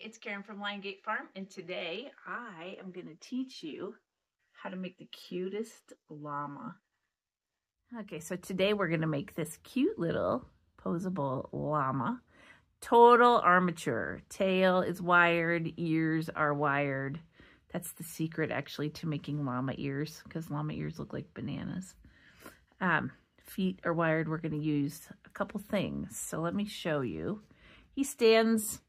it's Karen from Liongate Farm, and today I am going to teach you how to make the cutest llama. Okay, so today we're going to make this cute little posable llama. Total armature. Tail is wired, ears are wired. That's the secret, actually, to making llama ears, because llama ears look like bananas. Um, feet are wired. We're going to use a couple things. So let me show you. He stands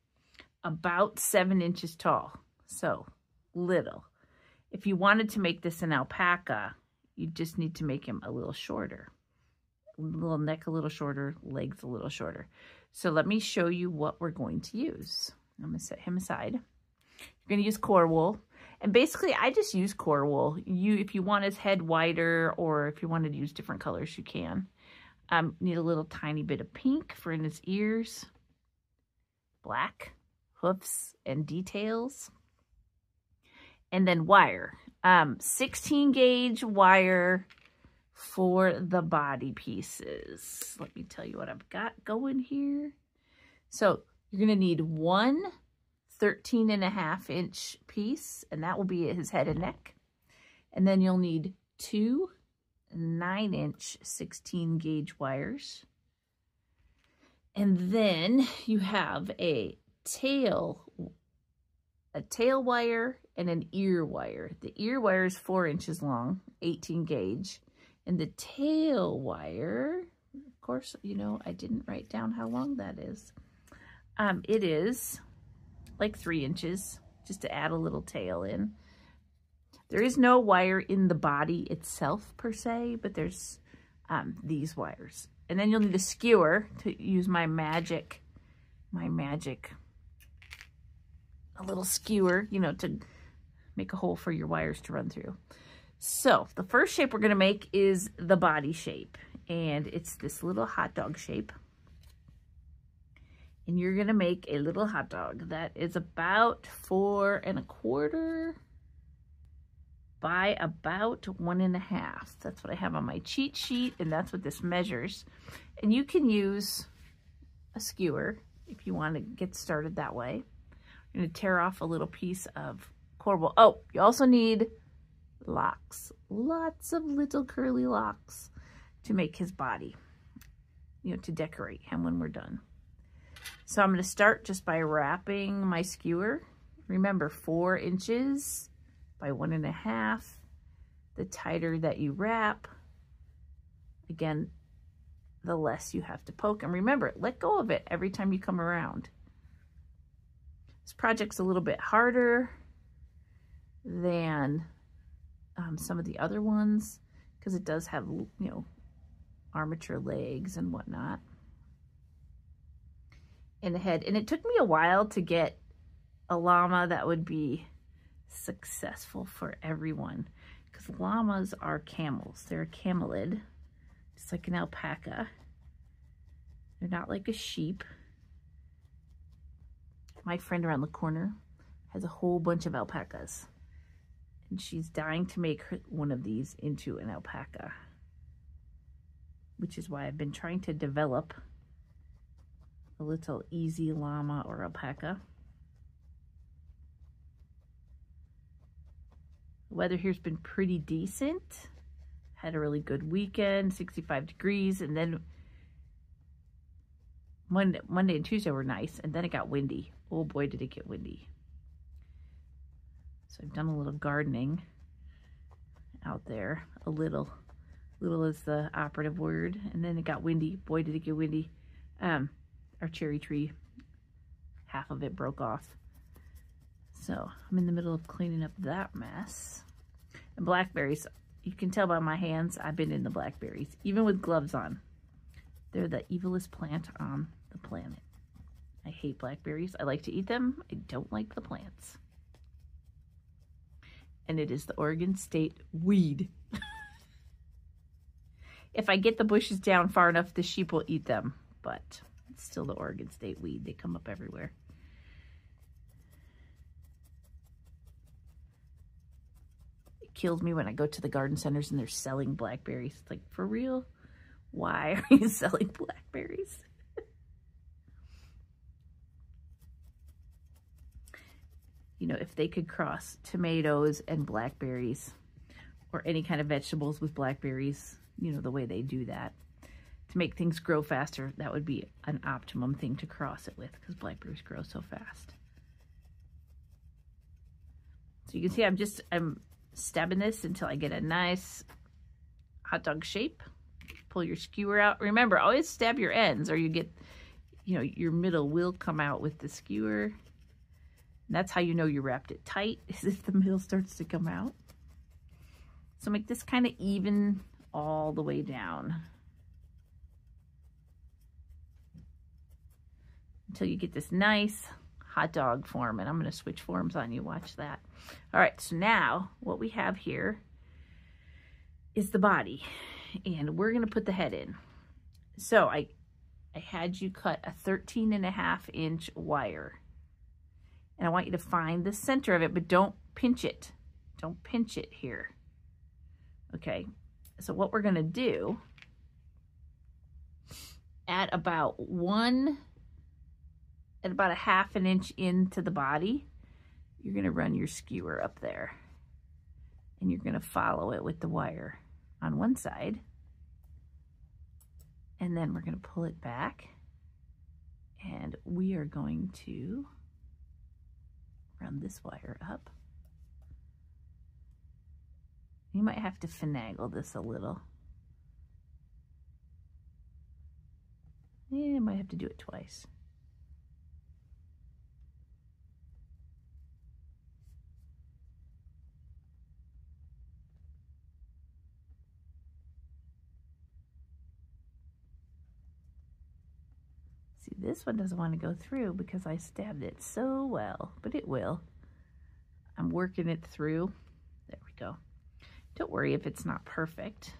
about seven inches tall. So little. If you wanted to make this an alpaca, you just need to make him a little shorter. Little neck a little shorter, legs a little shorter. So let me show you what we're going to use. I'm to set him aside. You're to use core wool. And basically, I just use core wool. You, If you want his head wider or if you wanted to use different colors, you can. Um, need a little tiny bit of pink for in his ears. Black hoofs and details. And then wire. Um, 16 gauge wire for the body pieces. Let me tell you what I've got going here. So you're going to need one 13 and a half inch piece, and that will be his head and neck. And then you'll need two 9 inch 16 gauge wires. And then you have a tail, a tail wire and an ear wire. The ear wire is four inches long, 18 gauge. And the tail wire, of course, you know, I didn't write down how long that is. Um, it is like three inches, just to add a little tail in. There is no wire in the body itself per se, but there's um, these wires. And then you'll need a skewer to use my magic, my magic a little skewer, you know, to make a hole for your wires to run through. So the first shape we're going to make is the body shape. And it's this little hot dog shape. And you're going to make a little hot dog that is about four and a quarter by about one and a half. That's what I have on my cheat sheet. And that's what this measures. And you can use a skewer if you want to get started that way. Going to tear off a little piece of core wool. Oh, you also need locks. Lots of little curly locks to make his body, you know, to decorate him when we're done. So I'm going to start just by wrapping my skewer. Remember, four inches by one and a half. The tighter that you wrap, again, the less you have to poke. And remember, let go of it every time you come around. This project's a little bit harder than um, some of the other ones because it does have, you know, armature legs and whatnot. In the head. And it took me a while to get a llama that would be successful for everyone because llamas are camels. They're a camelid, just like an alpaca. They're not like a sheep my friend around the corner has a whole bunch of alpacas. And she's dying to make her, one of these into an alpaca. Which is why I've been trying to develop a little easy llama or alpaca. The weather here's been pretty decent. Had a really good weekend, 65 degrees, and then Monday, Monday and Tuesday were nice, and then it got windy. Oh boy, did it get windy. So I've done a little gardening out there. A little. Little is the operative word. And then it got windy. Boy, did it get windy. Um, our cherry tree, half of it broke off. So I'm in the middle of cleaning up that mess. And blackberries, you can tell by my hands, I've been in the blackberries, even with gloves on. They're the evilest plant on the planet. I hate blackberries. I like to eat them. I don't like the plants. And it is the Oregon State weed. if I get the bushes down far enough, the sheep will eat them. But it's still the Oregon State weed. They come up everywhere. It kills me when I go to the garden centers and they're selling blackberries. It's like, for real? Why are you selling blackberries? You know, if they could cross tomatoes and blackberries or any kind of vegetables with blackberries, you know, the way they do that to make things grow faster, that would be an optimum thing to cross it with because blackberries grow so fast. So you can see I'm just, I'm stabbing this until I get a nice hot dog shape. Pull your skewer out. Remember, always stab your ends or you get, you know, your middle will come out with the skewer. That's how you know you wrapped it tight, is if the middle starts to come out. So make this kind of even all the way down. Until you get this nice hot dog form. And I'm going to switch forms on you. Watch that. All right, so now what we have here is the body. And we're going to put the head in. So I, I had you cut a 13 and a half inch wire. And I want you to find the center of it, but don't pinch it. Don't pinch it here. Okay, so what we're going to do at about one, at about a half an inch into the body, you're going to run your skewer up there. And you're going to follow it with the wire on one side. And then we're going to pull it back. And we are going to run this wire up. You might have to finagle this a little. Yeah, I might have to do it twice. This one doesn't want to go through because I stabbed it so well, but it will. I'm working it through. There we go. Don't worry if it's not perfect.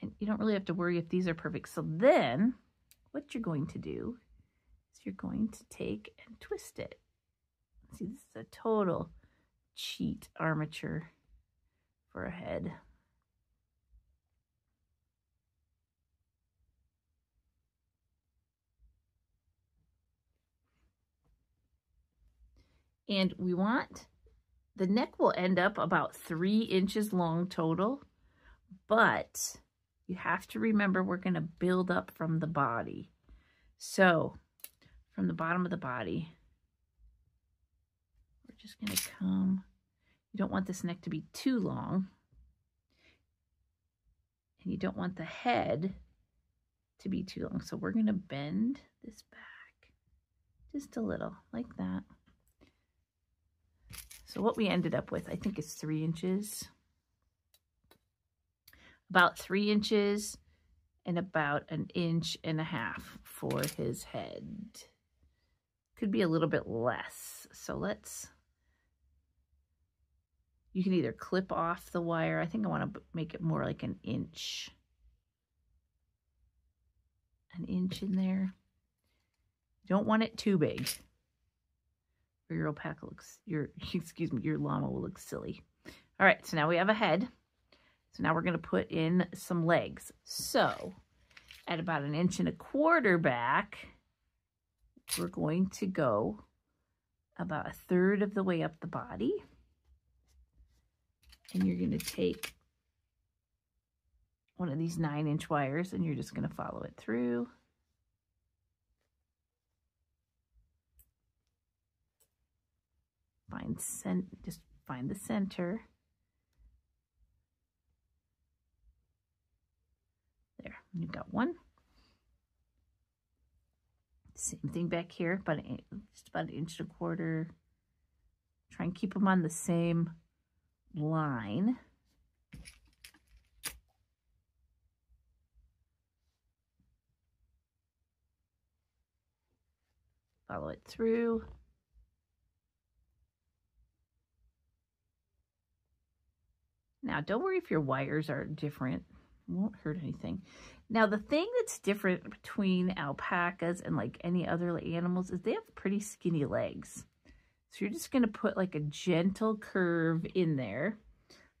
And you don't really have to worry if these are perfect. So then what you're going to do is you're going to take and twist it. See, this is a total cheat armature for a head. And we want the neck will end up about three inches long total, but you have to remember we're going to build up from the body. So from the bottom of the body, we're just going to come. You don't want this neck to be too long. And you don't want the head to be too long. So we're going to bend this back just a little like that. So what we ended up with, I think is three inches. About three inches and about an inch and a half for his head. Could be a little bit less. So let's, you can either clip off the wire. I think I want to make it more like an inch. An inch in there. Don't want it too big or your alpaca looks, your, excuse me, your llama will look silly. All right, so now we have a head. So now we're going to put in some legs. So at about an inch and a quarter back, we're going to go about a third of the way up the body. And you're going to take one of these nine inch wires and you're just going to follow it through. Find cent just find the center. There, you've got one. Same thing back here, but just about an inch and a quarter. Try and keep them on the same line. Follow it through. Now, don't worry if your wires are different. It won't hurt anything. Now, the thing that's different between alpacas and like any other animals is they have pretty skinny legs. So you're just going to put like a gentle curve in there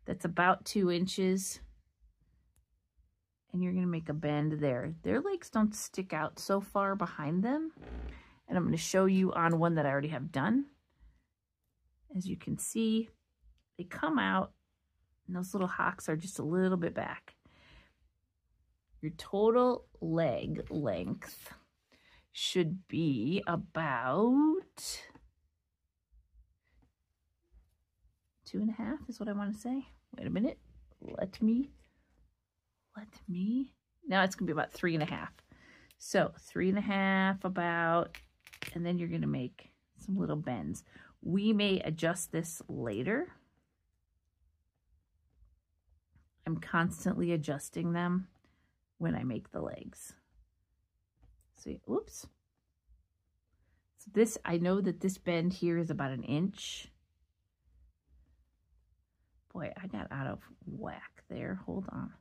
that's about two inches. And you're going to make a bend there. Their legs don't stick out so far behind them. And I'm going to show you on one that I already have done. As you can see, they come out and those little hocks are just a little bit back. Your total leg length should be about two and a half is what I want to say. Wait a minute. Let me, let me. Now it's going to be about three and a half. So three and a half about, and then you're going to make some little bends. We may adjust this later. I'm constantly adjusting them when I make the legs. See, oops. So this, I know that this bend here is about an inch. Boy, I got out of whack there. Hold on.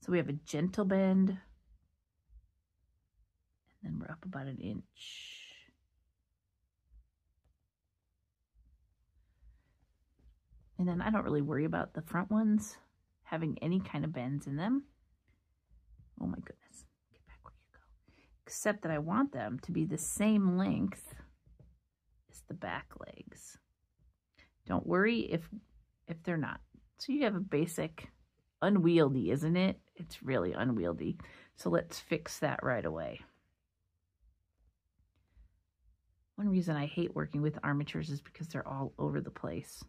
So we have a gentle bend. And then we're up about an inch. And then I don't really worry about the front ones having any kind of bends in them. Oh my goodness. Get back where you go. Except that I want them to be the same length as the back legs. Don't worry if if they're not. So you have a basic unwieldy, isn't it? It's really unwieldy. So let's fix that right away. One reason I hate working with armatures is because they're all over the place.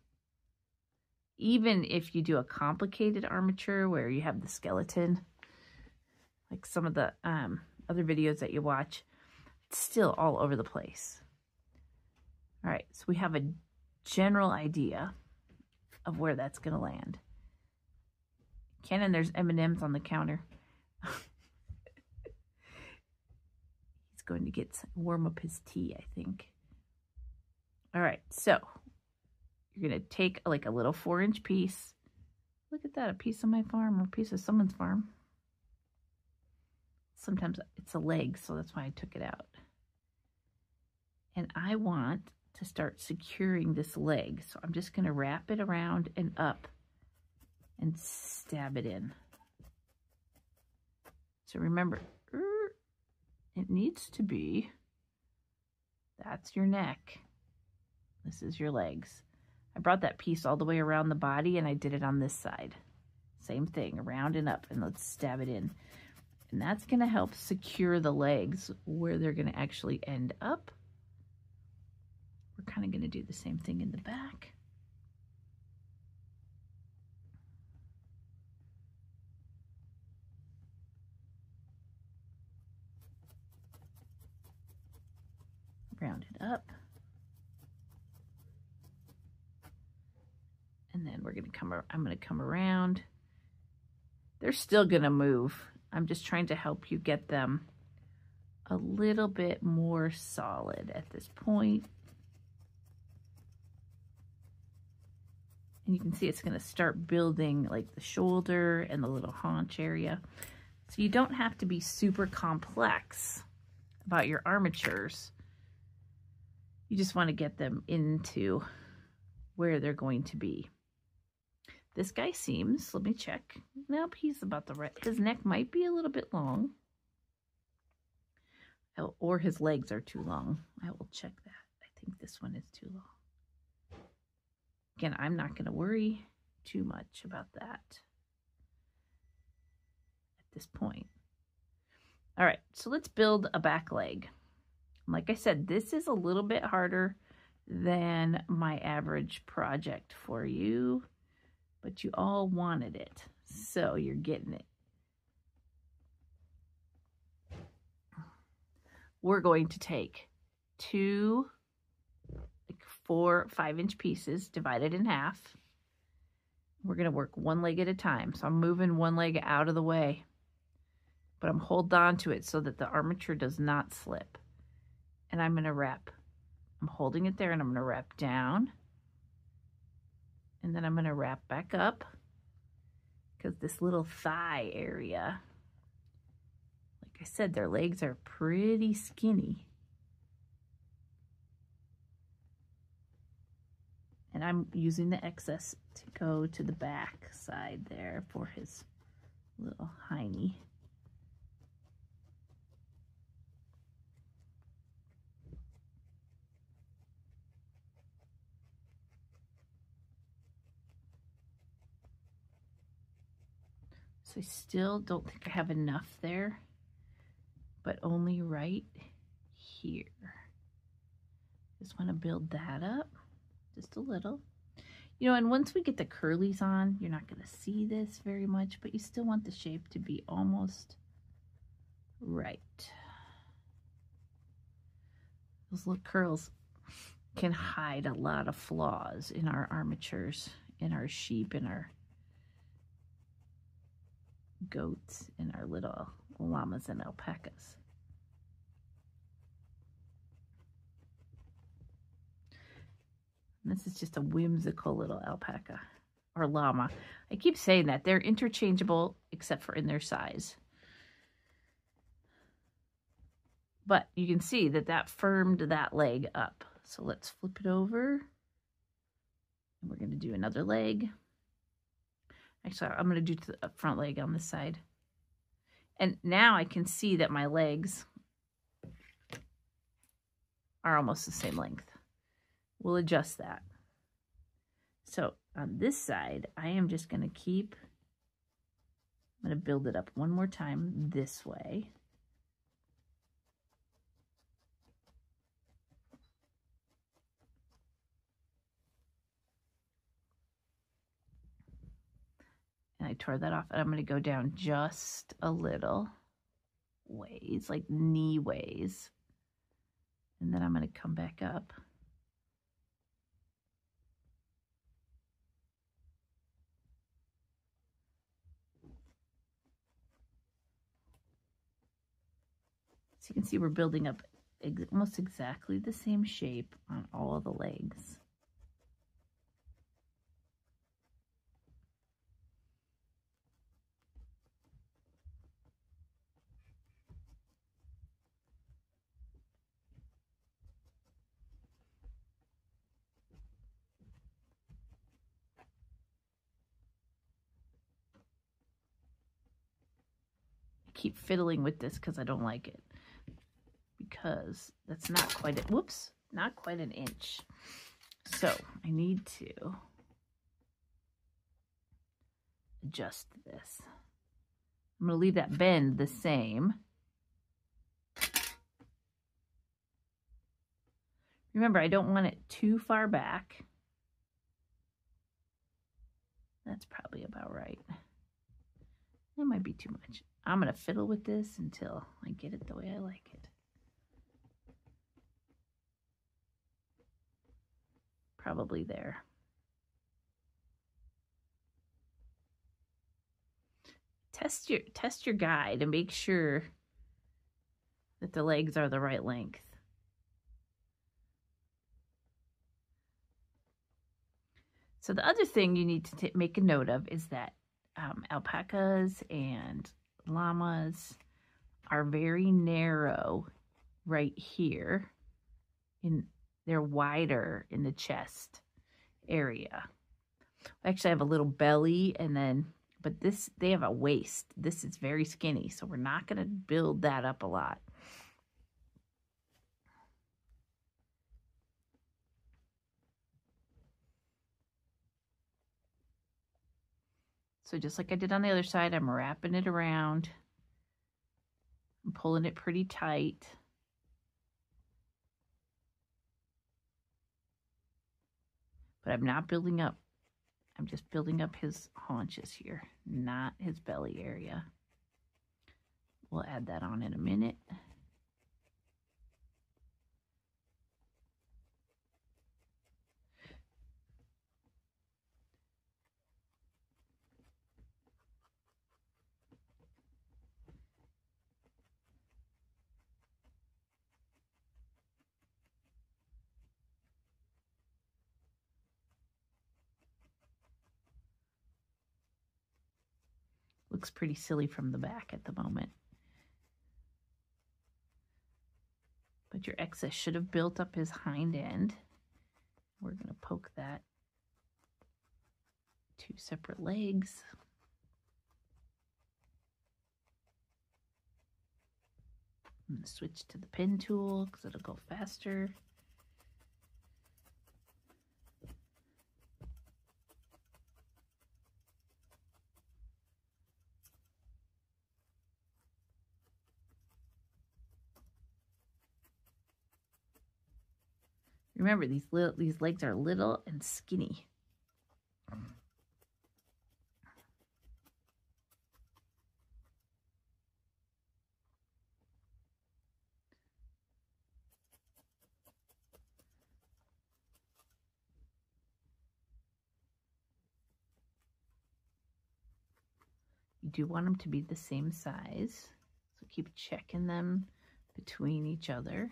Even if you do a complicated armature where you have the skeleton, like some of the um, other videos that you watch, it's still all over the place. All right, so we have a general idea of where that's going to land. Cannon, there's M&Ms on the counter. He's going to get warm up his tea, I think. All right, so you're going to take like a little four inch piece. Look at that, a piece of my farm or a piece of someone's farm. Sometimes it's a leg, so that's why I took it out. And I want to start securing this leg. So I'm just going to wrap it around and up and stab it in. So remember, er, it needs to be, that's your neck. This is your legs. I brought that piece all the way around the body and I did it on this side. Same thing, around and up, and let's stab it in. And that's going to help secure the legs where they're going to actually end up we're kind of going to do the same thing in the back. Round it up. And then we're going to come, I'm going to come around. They're still going to move. I'm just trying to help you get them a little bit more solid at this point. And you can see it's going to start building like the shoulder and the little haunch area. So you don't have to be super complex about your armatures. You just want to get them into where they're going to be. This guy seems, let me check. Nope, he's about the right. His neck might be a little bit long. Oh, or his legs are too long. I will check that. I think this one is too long. Again, I'm not going to worry too much about that at this point. All right, so let's build a back leg. Like I said, this is a little bit harder than my average project for you, but you all wanted it, so you're getting it. We're going to take two, like four, five inch pieces divided in half. We're going to work one leg at a time. So I'm moving one leg out of the way, but I'm holding on to it so that the armature does not slip. And I'm going to wrap. I'm holding it there and I'm going to wrap down. And then I'm going to wrap back up because this little thigh area, like I said, their legs are pretty skinny. And I'm using the excess to go to the back side there for his little hiney. I still don't think I have enough there, but only right here. Just want to build that up just a little. You know, and once we get the curlies on, you're not going to see this very much, but you still want the shape to be almost right. Those little curls can hide a lot of flaws in our armatures, in our sheep, in our goats, and our little llamas and alpacas. This is just a whimsical little alpaca or llama. I keep saying that. They're interchangeable except for in their size. But you can see that that firmed that leg up. So let's flip it over. And we're going to do another leg. Actually, I'm going to do the front leg on this side. And now I can see that my legs are almost the same length. We'll adjust that. So on this side, I am just going to keep, I'm going to build it up one more time this way. I tore that off and I'm going to go down just a little ways, like knee ways. And then I'm going to come back up. So you can see we're building up ex almost exactly the same shape on all of the legs. Keep fiddling with this because I don't like it because that's not quite a, whoops, not quite an inch. So I need to adjust this. I'm going to leave that bend the same. Remember, I don't want it too far back. That's probably about right. That might be too much. I'm going to fiddle with this until I get it the way I like it. probably there. Test your test your guide and make sure that the legs are the right length. So the other thing you need to make a note of is that um, alpacas and llamas are very narrow right here in they're wider in the chest area. I actually have a little belly and then, but this, they have a waist. This is very skinny, so we're not going to build that up a lot. So just like I did on the other side, I'm wrapping it around. I'm pulling it pretty tight. But I'm not building up. I'm just building up his haunches here, not his belly area. We'll add that on in a minute. Looks pretty silly from the back at the moment. But your excess should have built up his hind end. We're going to poke that two separate legs. I'm going to switch to the pen tool because it'll go faster. Remember, these little, these legs are little and skinny. You do want them to be the same size. So keep checking them between each other.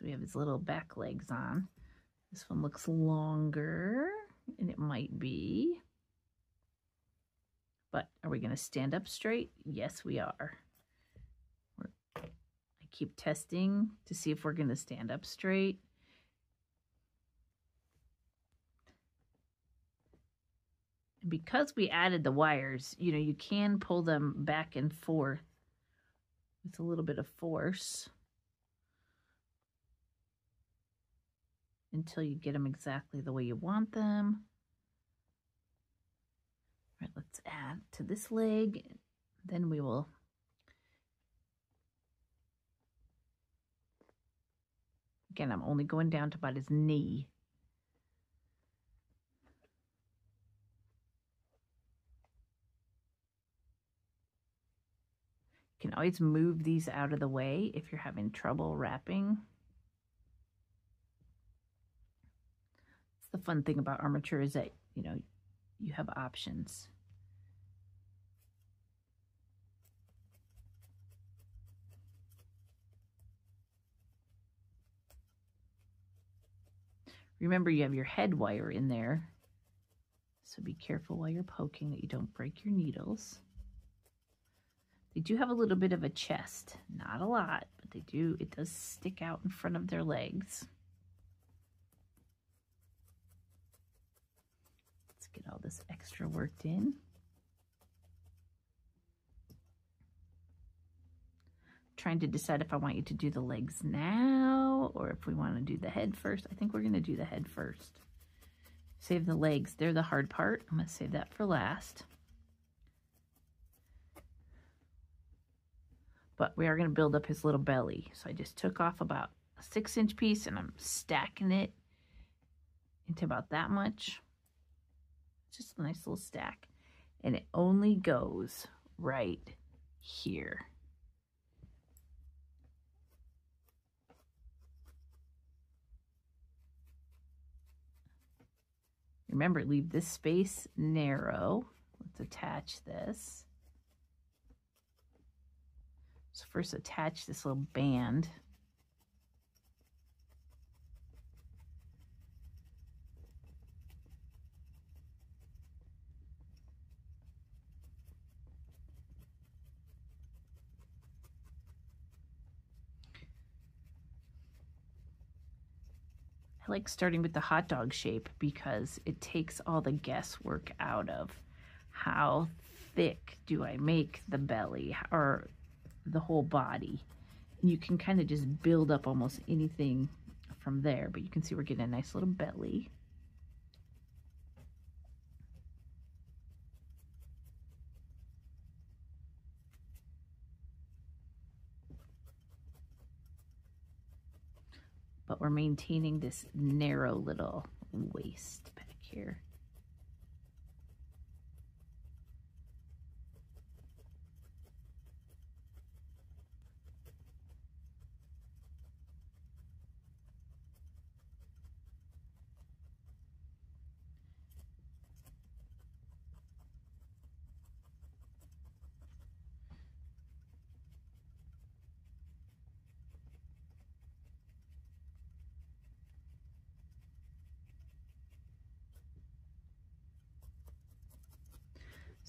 So we have his little back legs on. This one looks longer, and it might be. But are we going to stand up straight? Yes, we are. I keep testing to see if we're going to stand up straight. And because we added the wires, you know, you can pull them back and forth with a little bit of force. Until you get them exactly the way you want them. All right, let's add to this leg. Then we will Again, I'm only going down to about his knee. You can always move these out of the way if you're having trouble wrapping. The fun thing about armature is that, you know, you have options. Remember, you have your head wire in there. So be careful while you're poking that you don't break your needles. They do have a little bit of a chest. Not a lot, but they do. It does stick out in front of their legs. Get all this extra worked in. Trying to decide if I want you to do the legs now or if we want to do the head first. I think we're going to do the head first. Save the legs. They're the hard part. I'm going to save that for last. But we are going to build up his little belly. So I just took off about a six inch piece and I'm stacking it into about that much just a nice little stack. And it only goes right here. Remember, leave this space narrow. Let's attach this. So first attach this little band. Like starting with the hot dog shape because it takes all the guesswork out of how thick do I make the belly or the whole body. And you can kind of just build up almost anything from there, but you can see we're getting a nice little belly. We're maintaining this narrow little waist back here.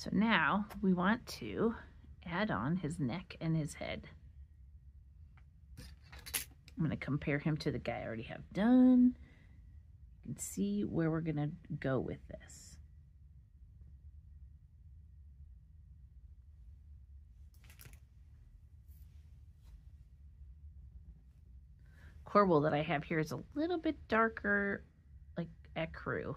So now we want to add on his neck and his head. I'm going to compare him to the guy I already have done. and see where we're going to go with this. Core wool that I have here is a little bit darker, like ecru.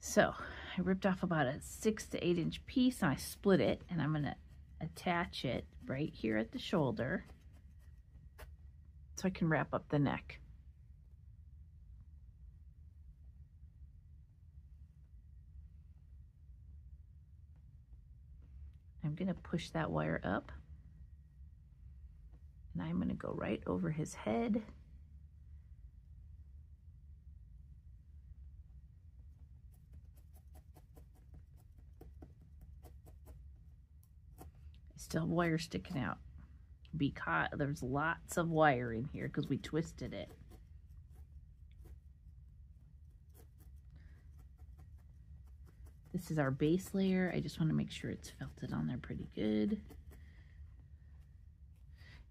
So I ripped off about a six to eight inch piece and I split it and I'm going to attach it right here at the shoulder so I can wrap up the neck. I'm going to push that wire up and I'm going to go right over his head. Still wire sticking out because there's lots of wire in here because we twisted it. This is our base layer. I just want to make sure it's felted on there pretty good.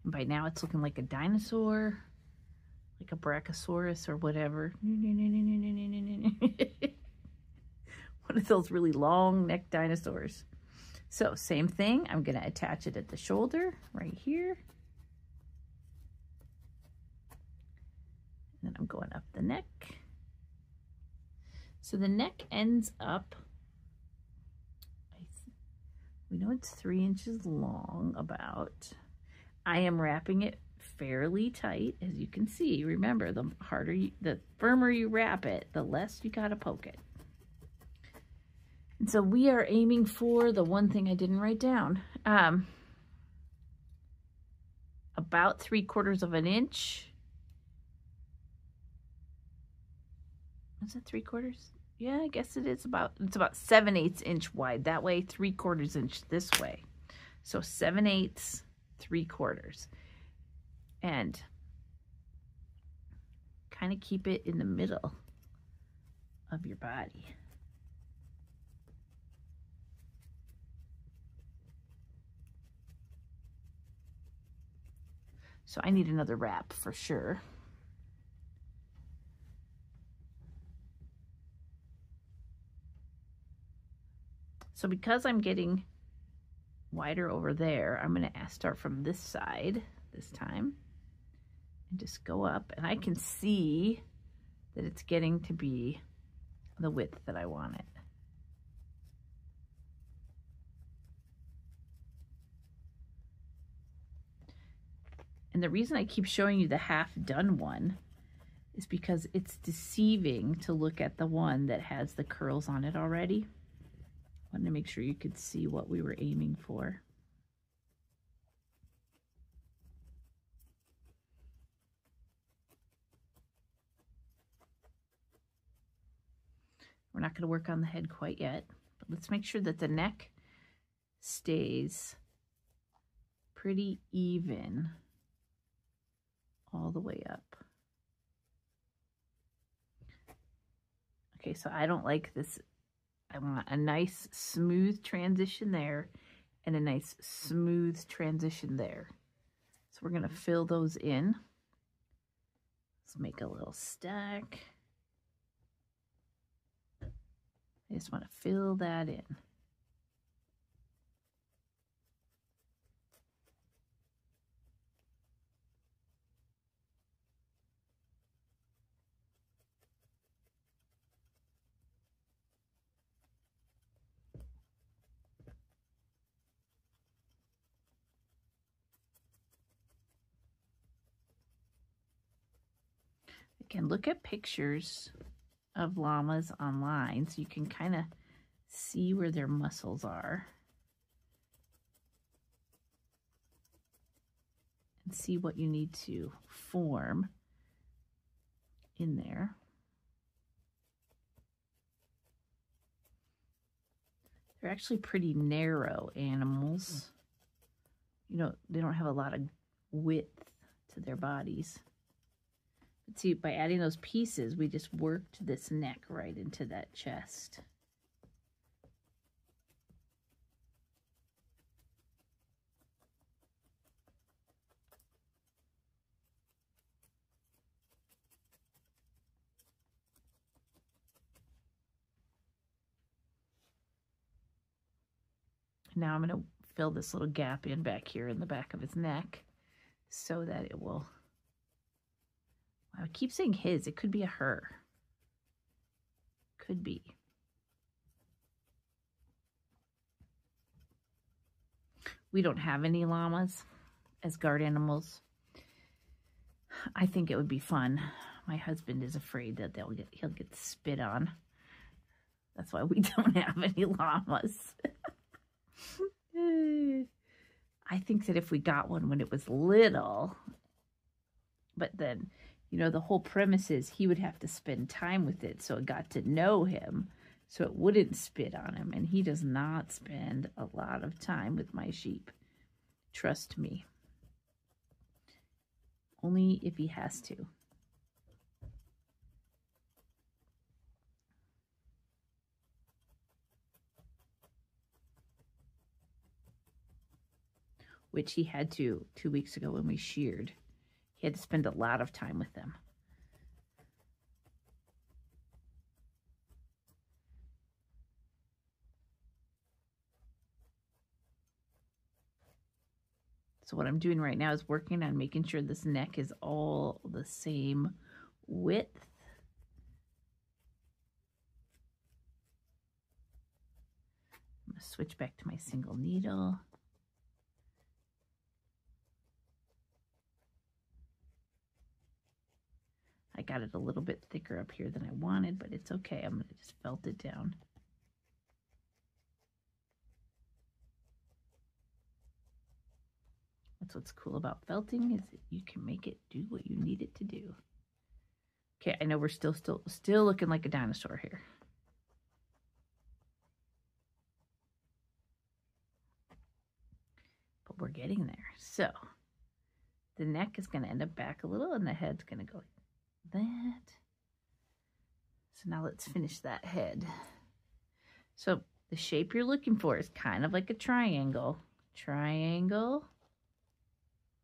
And by now it's looking like a dinosaur, like a Brachiosaurus or whatever. One of those really long neck dinosaurs. So same thing, I'm going to attach it at the shoulder right here. And then I'm going up the neck. So the neck ends up, we know it's three inches long about. I am wrapping it fairly tight, as you can see. Remember, the harder, you, the firmer you wrap it, the less you got to poke it. And so we are aiming for the one thing I didn't write down. Um, about three quarters of an inch. Is that three quarters? Yeah, I guess it is about, it's about seven eighths inch wide that way, three quarters inch this way. So seven eighths, three quarters. And kind of keep it in the middle of your body. So I need another wrap for sure. So because I'm getting wider over there, I'm going to start from this side this time and just go up and I can see that it's getting to be the width that I want it. And the reason I keep showing you the half done one is because it's deceiving to look at the one that has the curls on it already. Wanted to make sure you could see what we were aiming for. We're not going to work on the head quite yet, but let's make sure that the neck stays pretty even all the way up. Okay, so I don't like this. I want a nice smooth transition there and a nice smooth transition there. So we're going to fill those in. Let's make a little stack. I just want to fill that in. Again, look at pictures of llamas online so you can kind of see where their muscles are. And see what you need to form in there. They're actually pretty narrow animals. You know, they don't have a lot of width to their bodies. See, by adding those pieces, we just worked this neck right into that chest. Now I'm going to fill this little gap in back here in the back of his neck so that it will I keep saying his. It could be a her. could be. We don't have any llamas as guard animals. I think it would be fun. My husband is afraid that they'll get he'll get spit on. That's why we don't have any llamas. I think that if we got one when it was little, but then, you know, the whole premise is he would have to spend time with it so it got to know him so it wouldn't spit on him. And he does not spend a lot of time with my sheep. Trust me. Only if he has to. Which he had to two weeks ago when we sheared. He had to spend a lot of time with them. So what I'm doing right now is working on making sure this neck is all the same width. I'm going to switch back to my single needle. I got it a little bit thicker up here than I wanted, but it's okay. I'm going to just felt it down. That's what's cool about felting is that you can make it do what you need it to do. Okay, I know we're still still still looking like a dinosaur here. But we're getting there. So the neck is going to end up back a little and the head's going to go that. So now let's finish that head. So the shape you're looking for is kind of like a triangle. Triangle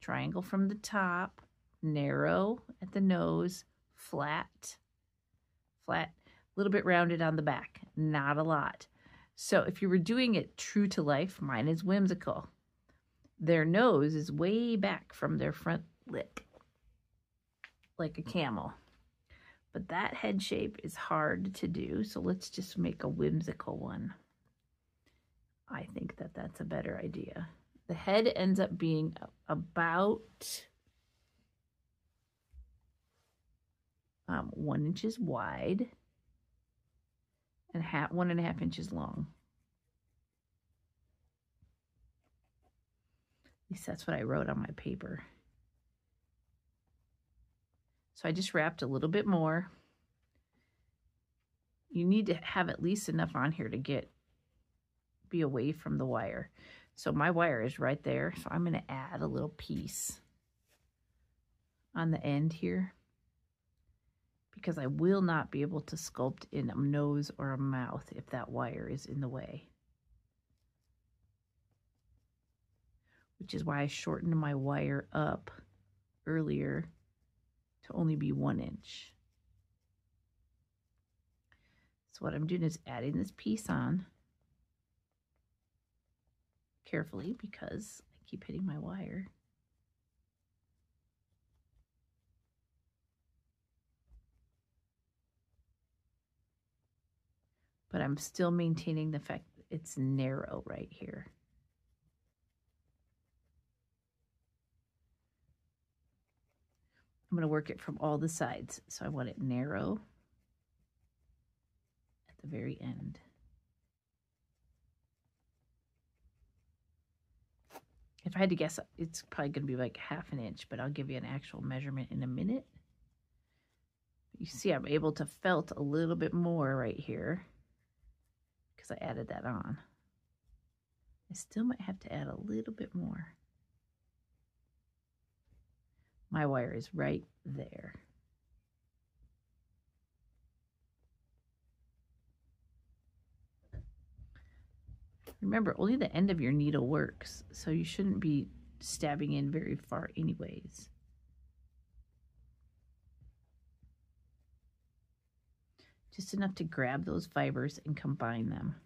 triangle from the top, narrow at the nose, flat, flat, a little bit rounded on the back, not a lot. So if you were doing it true to life, mine is whimsical. Their nose is way back from their front lip, like a camel. But that head shape is hard to do, so let's just make a whimsical one. I think that that's a better idea. The head ends up being about um, one inches wide and half, one and a half inches long. At least that's what I wrote on my paper. So I just wrapped a little bit more. You need to have at least enough on here to get be away from the wire. So my wire is right there. So I'm going to add a little piece on the end here because I will not be able to sculpt in a nose or a mouth if that wire is in the way. Which is why I shortened my wire up earlier to only be one inch. So what I'm doing is adding this piece on carefully because I keep hitting my wire. But I'm still maintaining the fact that it's narrow right here. I'm going to work it from all the sides. So I want it narrow at the very end. If I had to guess, it's probably going to be like half an inch, but I'll give you an actual measurement in a minute. You see I'm able to felt a little bit more right here because I added that on. I still might have to add a little bit more. My wire is right there. Remember, only the end of your needle works, so you shouldn't be stabbing in very far anyways. Just enough to grab those fibers and combine them.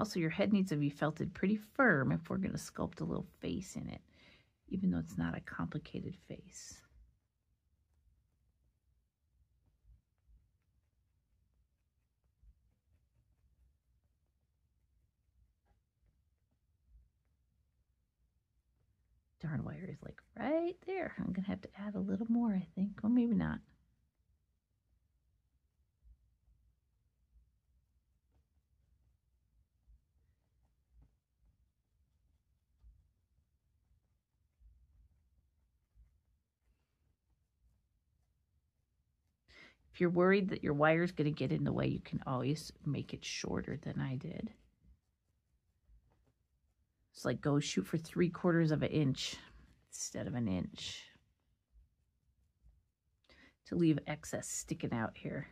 Also your head needs to be felted pretty firm if we're going to sculpt a little face in it. even though it's not a complicated face. darn wire is like right there. I'm going to have to add a little more, I think. Well, maybe not. If you're worried that your wire is going to get in the way, you can always make it shorter than I did. It's like go shoot for three quarters of an inch instead of an inch to leave excess sticking out here.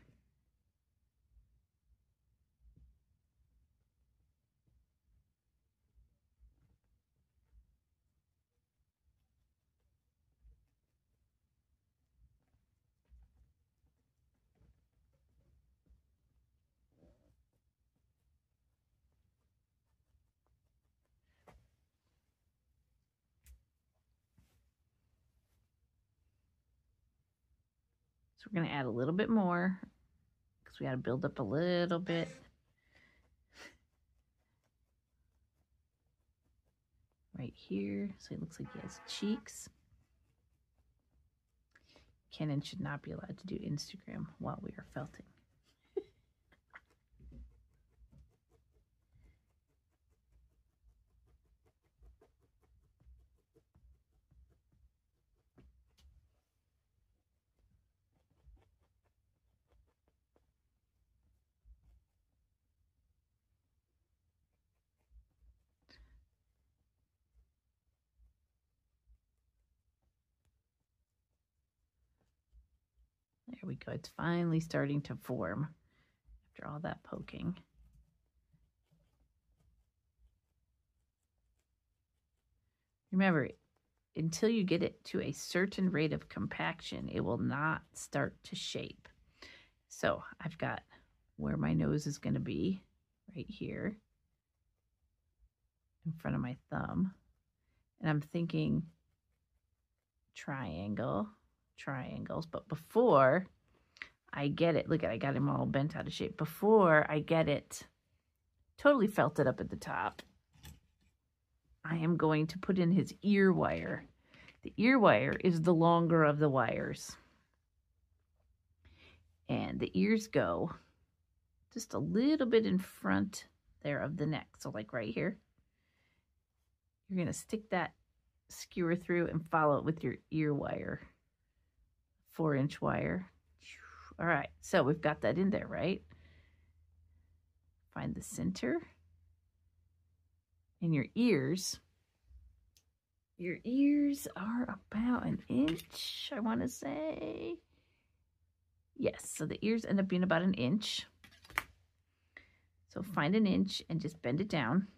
We're going to add a little bit more because we got to build up a little bit. Right here. So it looks like he has cheeks. Canon should not be allowed to do Instagram while we are felting. We go. It's finally starting to form after all that poking. Remember, until you get it to a certain rate of compaction, it will not start to shape. So I've got where my nose is going to be right here in front of my thumb. And I'm thinking triangle triangles. But before I get it, look at I got him all bent out of shape. Before I get it totally felt it up at the top, I am going to put in his ear wire. The ear wire is the longer of the wires. And the ears go just a little bit in front there of the neck. So like right here, you're going to stick that skewer through and follow it with your ear wire four inch wire. All right, so we've got that in there, right? Find the center. And your ears, your ears are about an inch, I want to say. Yes, so the ears end up being about an inch. So find an inch and just bend it down.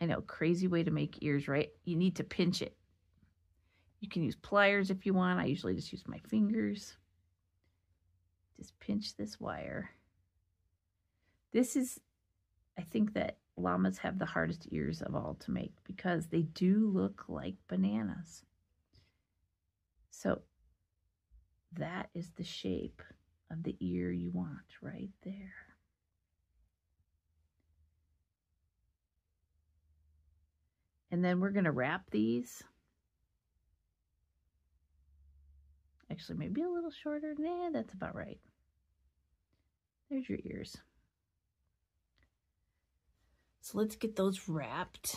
I know, crazy way to make ears, right? You need to pinch it. You can use pliers if you want. I usually just use my fingers. Just pinch this wire. This is, I think that llamas have the hardest ears of all to make because they do look like bananas. So that is the shape of the ear you want right there. And then we're going to wrap these Actually, maybe a little shorter. Nah, that's about right. There's your ears. So let's get those wrapped.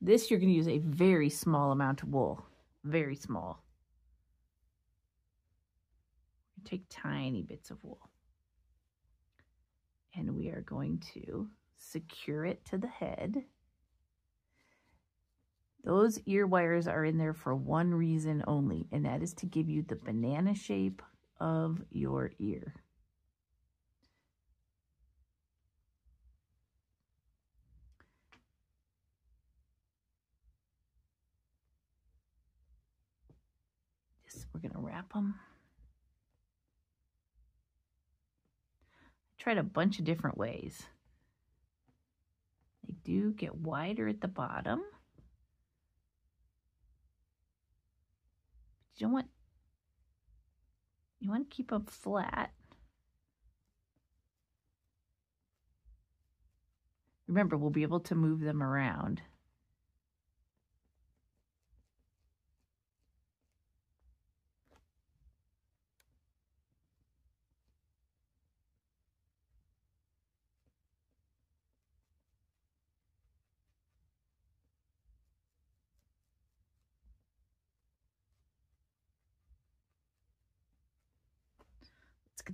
This you're going to use a very small amount of wool. Very small. Take tiny bits of wool. And we are going to secure it to the head. Those ear wires are in there for one reason only, and that is to give you the banana shape of your ear. We're going to wrap them. I tried a bunch of different ways. They do get wider at the bottom. You don't want you want to keep them flat. Remember, we'll be able to move them around.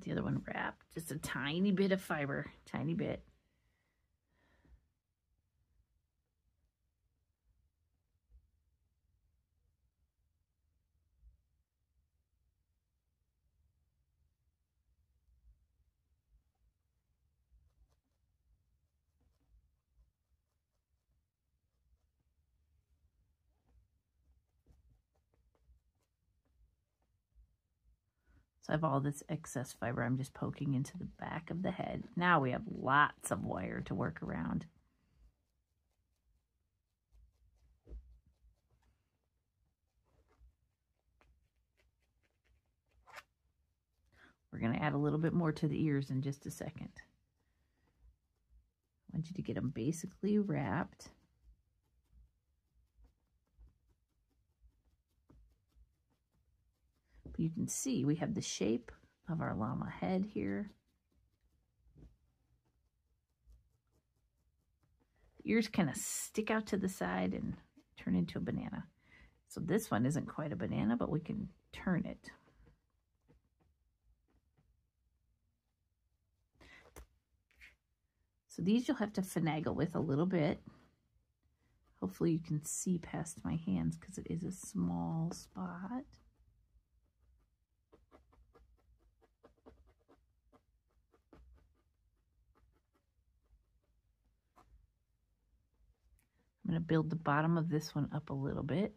The other one wrapped. Just a tiny bit of fiber, tiny bit. So I have all this excess fiber I'm just poking into the back of the head. Now we have lots of wire to work around. We're going to add a little bit more to the ears in just a second. I want you to get them basically wrapped. You can see we have the shape of our llama head here. The ears kind of stick out to the side and turn into a banana. So this one isn't quite a banana, but we can turn it. So these you'll have to finagle with a little bit. Hopefully you can see past my hands because it is a small spot. I'm going to build the bottom of this one up a little bit.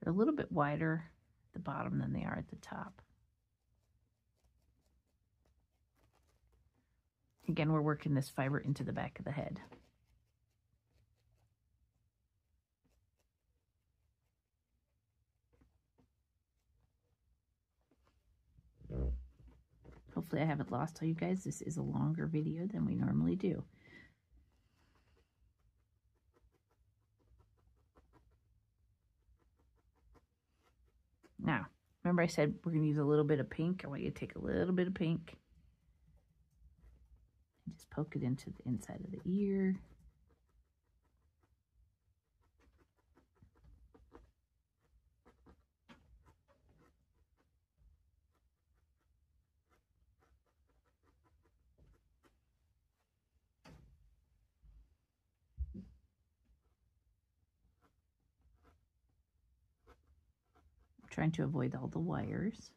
They're a little bit wider at the bottom than they are at the top. Again, we're working this fiber into the back of the head. Hopefully I haven't lost all you guys. This is a longer video than we normally do. Now, remember I said we're going to use a little bit of pink. I want you to take a little bit of pink just poke it into the inside of the ear. trying to avoid all the wires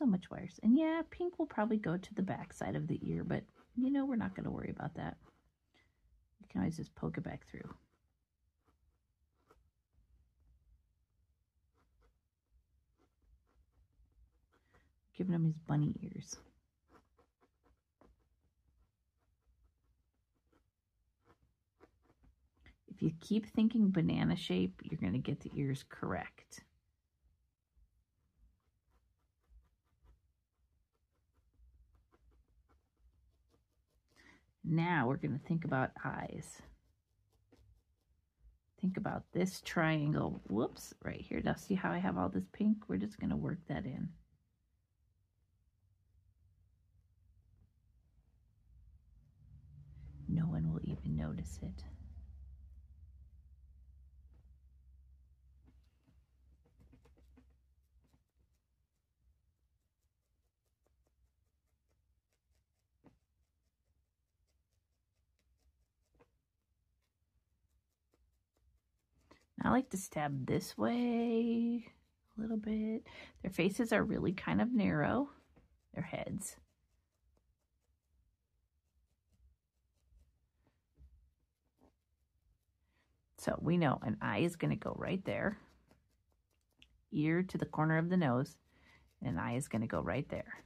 so much wires. And yeah, pink will probably go to the back side of the ear, but you know, we're not going to worry about that. You can always just poke it back through. Giving him his bunny ears. If you keep thinking banana shape, you're going to get the ears correct. Now we're going to think about eyes. Think about this triangle. Whoops, right here. Now see how I have all this pink? We're just going to work that in. No one will even notice it. I like to stab this way a little bit. Their faces are really kind of narrow, their heads. So we know an eye is going to go right there, ear to the corner of the nose, and an eye is going to go right there.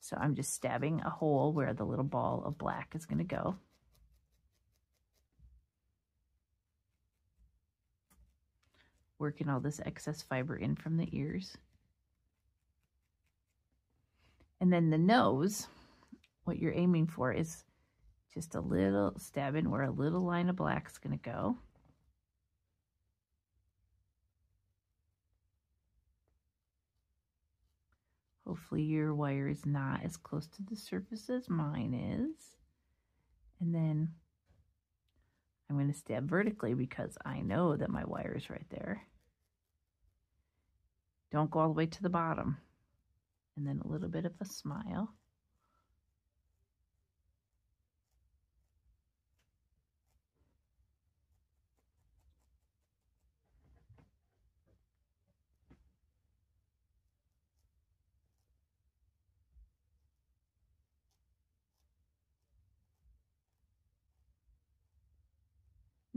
So I'm just stabbing a hole where the little ball of black is going to go. Working all this excess fiber in from the ears. And then the nose, what you're aiming for is just a little stab in where a little line of black is going to go. Hopefully your wire is not as close to the surface as mine is. And then I'm going to stab vertically because I know that my wire is right there. Don't go all the way to the bottom. And then a little bit of a smile.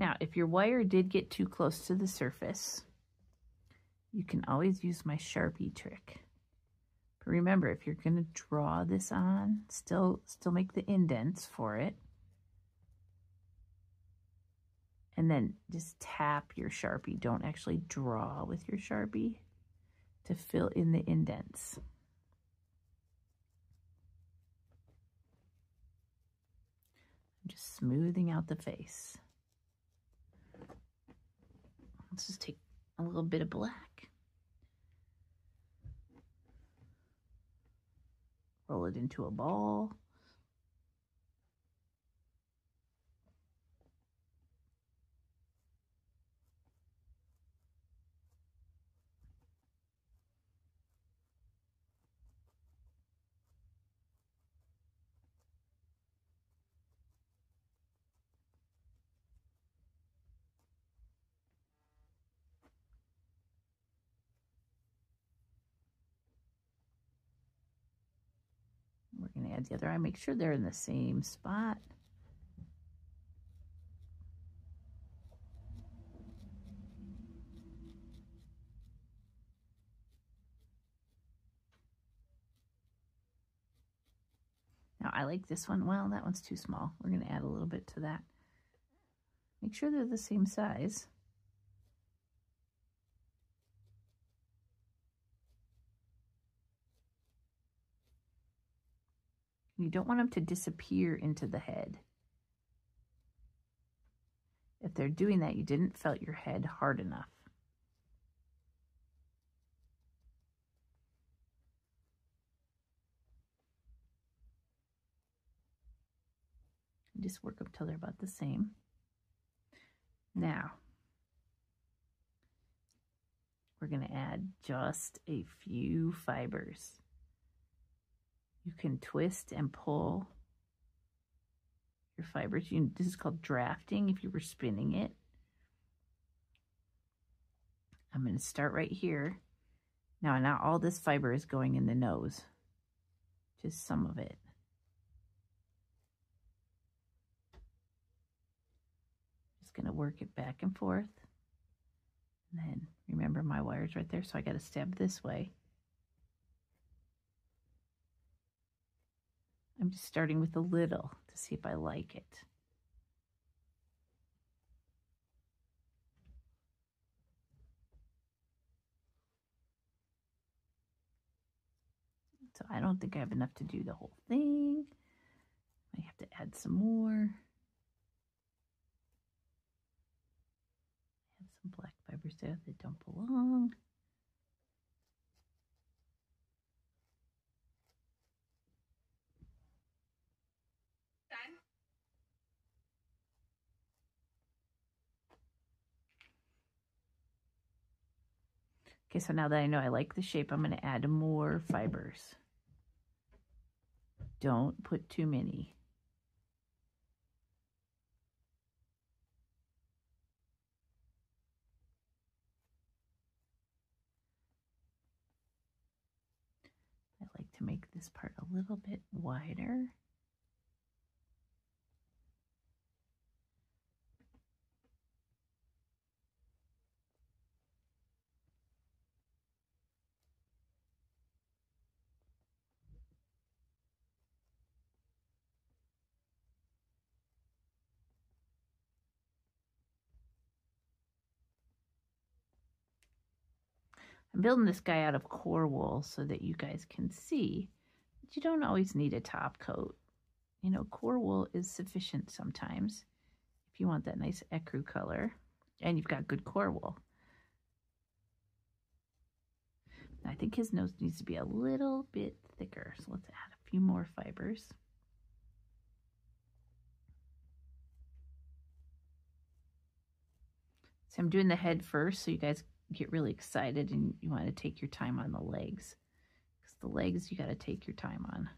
Now, if your wire did get too close to the surface, you can always use my Sharpie trick. But remember, if you're going to draw this on, still, still make the indents for it. And then just tap your Sharpie. Don't actually draw with your Sharpie to fill in the indents. I'm just smoothing out the face. Let's just take a little bit of black. Roll it into a ball. The other eye. Make sure they're in the same spot. Now I like this one. Well, that one's too small. We're going to add a little bit to that. Make sure they're the same size. You don't want them to disappear into the head. If they're doing that, you didn't felt your head hard enough. Just work up till they're about the same. Now, we're going to add just a few fibers. You can twist and pull your fibers. You, this is called drafting if you were spinning it. I'm going to start right here. Now, not all this fiber is going in the nose, just some of it. Just going to work it back and forth. And then remember my wire's right there, so I got to stab this way. I'm just starting with a little to see if I like it. So I don't think I have enough to do the whole thing. I have to add some more. Some black fibers there that don't belong. Okay, so now that I know I like the shape, I'm going to add more fibers. Don't put too many. I like to make this part a little bit wider. I'm building this guy out of core wool so that you guys can see that you don't always need a top coat. You know, core wool is sufficient sometimes if you want that nice ecru color and you've got good core wool. I think his nose needs to be a little bit thicker, so let's add a few more fibers. So I'm doing the head first so you guys get really excited and you want to take your time on the legs. Because the legs you got to take your time on.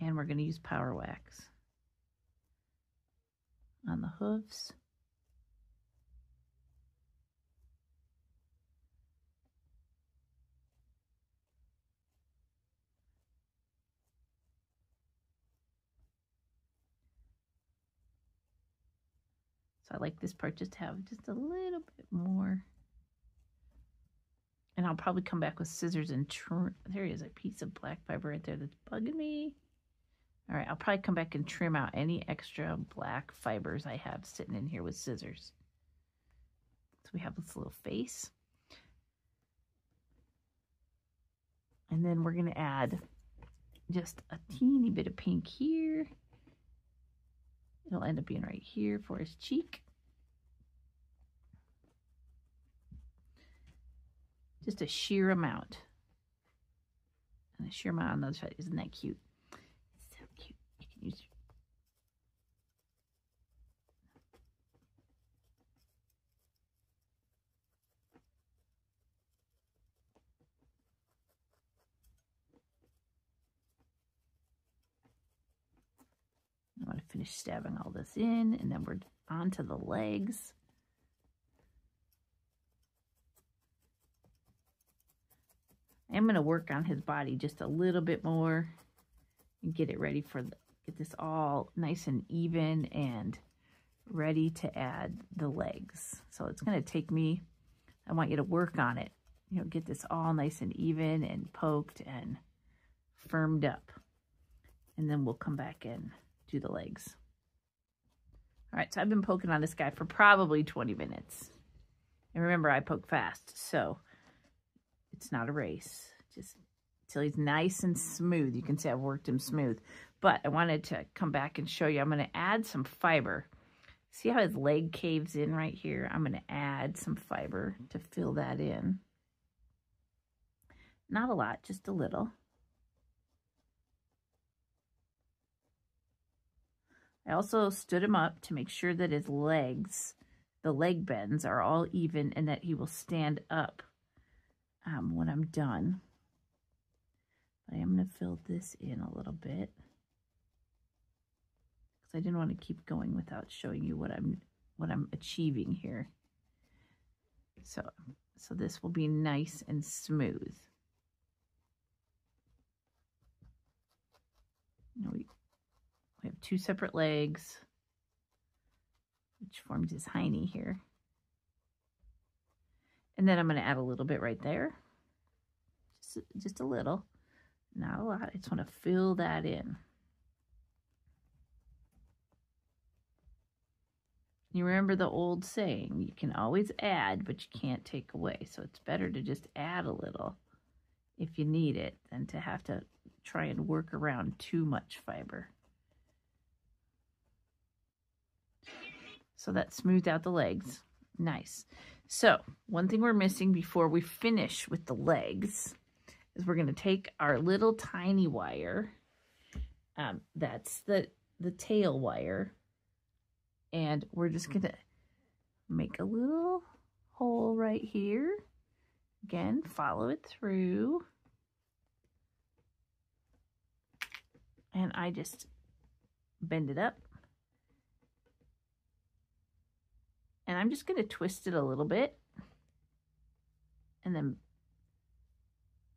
And we're going to use power wax on the hooves. So I like this part just to have just a little bit more. And I'll probably come back with scissors and trim. There is a piece of black fiber right there that's bugging me. All right, I'll probably come back and trim out any extra black fibers I have sitting in here with scissors. So we have this little face. And then we're going to add just a teeny bit of pink here. It'll end up being right here for his cheek. Just a sheer amount. And a sheer amount on the other side. Isn't that cute? It's so cute. You can use finish stabbing all this in, and then we're on to the legs. I'm going to work on his body just a little bit more and get it ready for, the, get this all nice and even and ready to add the legs. So it's going to take me, I want you to work on it, you know, get this all nice and even and poked and firmed up. And then we'll come back in do the legs. All right, so I've been poking on this guy for probably 20 minutes. And remember, I poke fast, so it's not a race. Just until he's nice and smooth. You can see I've worked him smooth. But I wanted to come back and show you. I'm going to add some fiber. See how his leg caves in right here? I'm going to add some fiber to fill that in. Not a lot, just a little. I also stood him up to make sure that his legs, the leg bends, are all even and that he will stand up um, when I'm done. But I am going to fill this in a little bit because I didn't want to keep going without showing you what I'm what I'm achieving here. So, so this will be nice and smooth. We have two separate legs, which forms his hiney here. And then I'm going to add a little bit right there. Just, just a little. Not a lot. I just want to fill that in. You remember the old saying, you can always add, but you can't take away. So it's better to just add a little if you need it than to have to try and work around too much fiber. So that smoothed out the legs. Nice. So one thing we're missing before we finish with the legs is we're going to take our little tiny wire. Um, that's the, the tail wire. And we're just going to make a little hole right here. Again, follow it through. And I just bend it up And I'm just going to twist it a little bit. and then,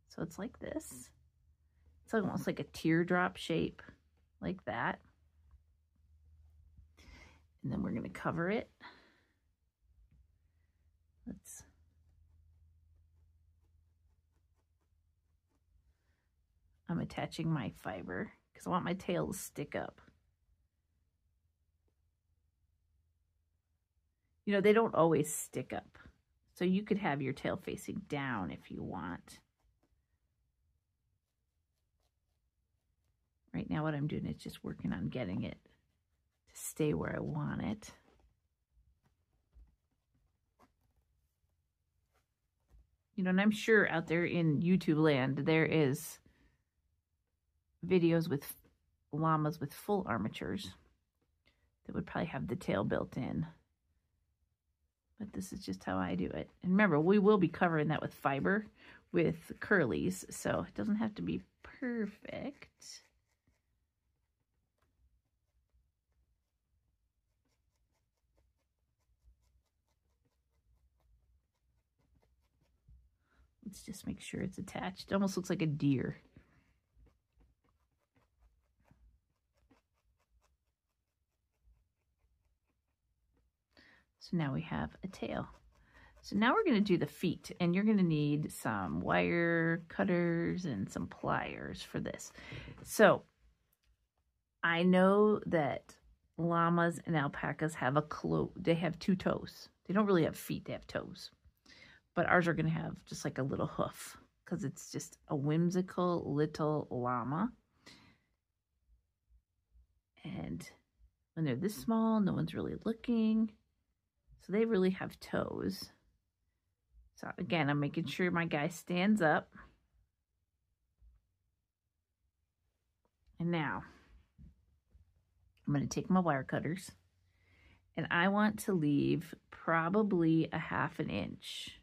so it's like this. It's almost like a teardrop shape, like that. And then we're going to cover it. Let's I'm attaching my fiber because I want my tail to stick up. You know, they don't always stick up. So you could have your tail facing down if you want. Right now what I'm doing is just working on getting it to stay where I want it. You know, and I'm sure out there in YouTube land there is videos with llamas with full armatures that would probably have the tail built in. But this is just how I do it. And remember, we will be covering that with fiber with curlies, so it doesn't have to be perfect. Let's just make sure it's attached. It almost looks like a deer. Now we have a tail. So now we're going to do the feet and you're going to need some wire cutters and some pliers for this. So I know that llamas and alpacas have a clo they have two toes. They don't really have feet, they have toes. But ours are going to have just like a little hoof because it's just a whimsical little llama. And oh when they're this small, no one's really looking. So they really have toes. So again, I'm making sure my guy stands up. And now I'm going to take my wire cutters and I want to leave probably a half an inch.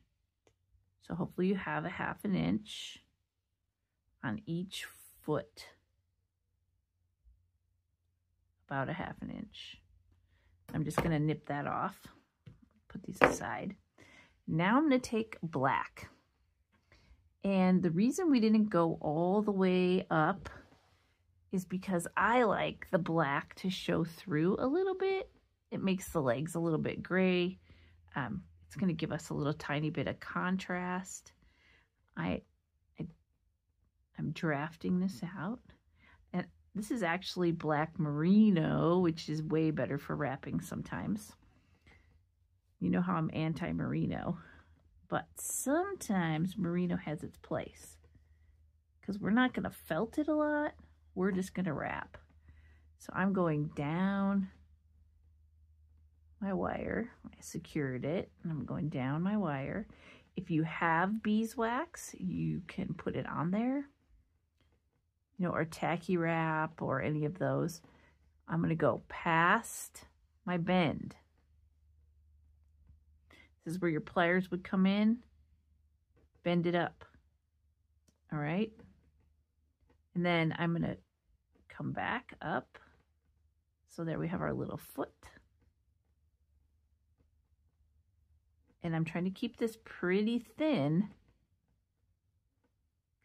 So hopefully you have a half an inch on each foot. About a half an inch. I'm just going to nip that off put these aside. Now I'm going to take black. And the reason we didn't go all the way up is because I like the black to show through a little bit. It makes the legs a little bit gray. Um, it's going to give us a little tiny bit of contrast. I, I, I'm drafting this out. And this is actually black merino, which is way better for wrapping sometimes. You know how I'm anti-merino, but sometimes merino has its place because we're not going to felt it a lot. We're just going to wrap. So I'm going down my wire. I secured it and I'm going down my wire. If you have beeswax, you can put it on there, you know, or tacky wrap or any of those. I'm going to go past my bend. This is where your pliers would come in. Bend it up. All right. And then I'm going to come back up. So there we have our little foot. And I'm trying to keep this pretty thin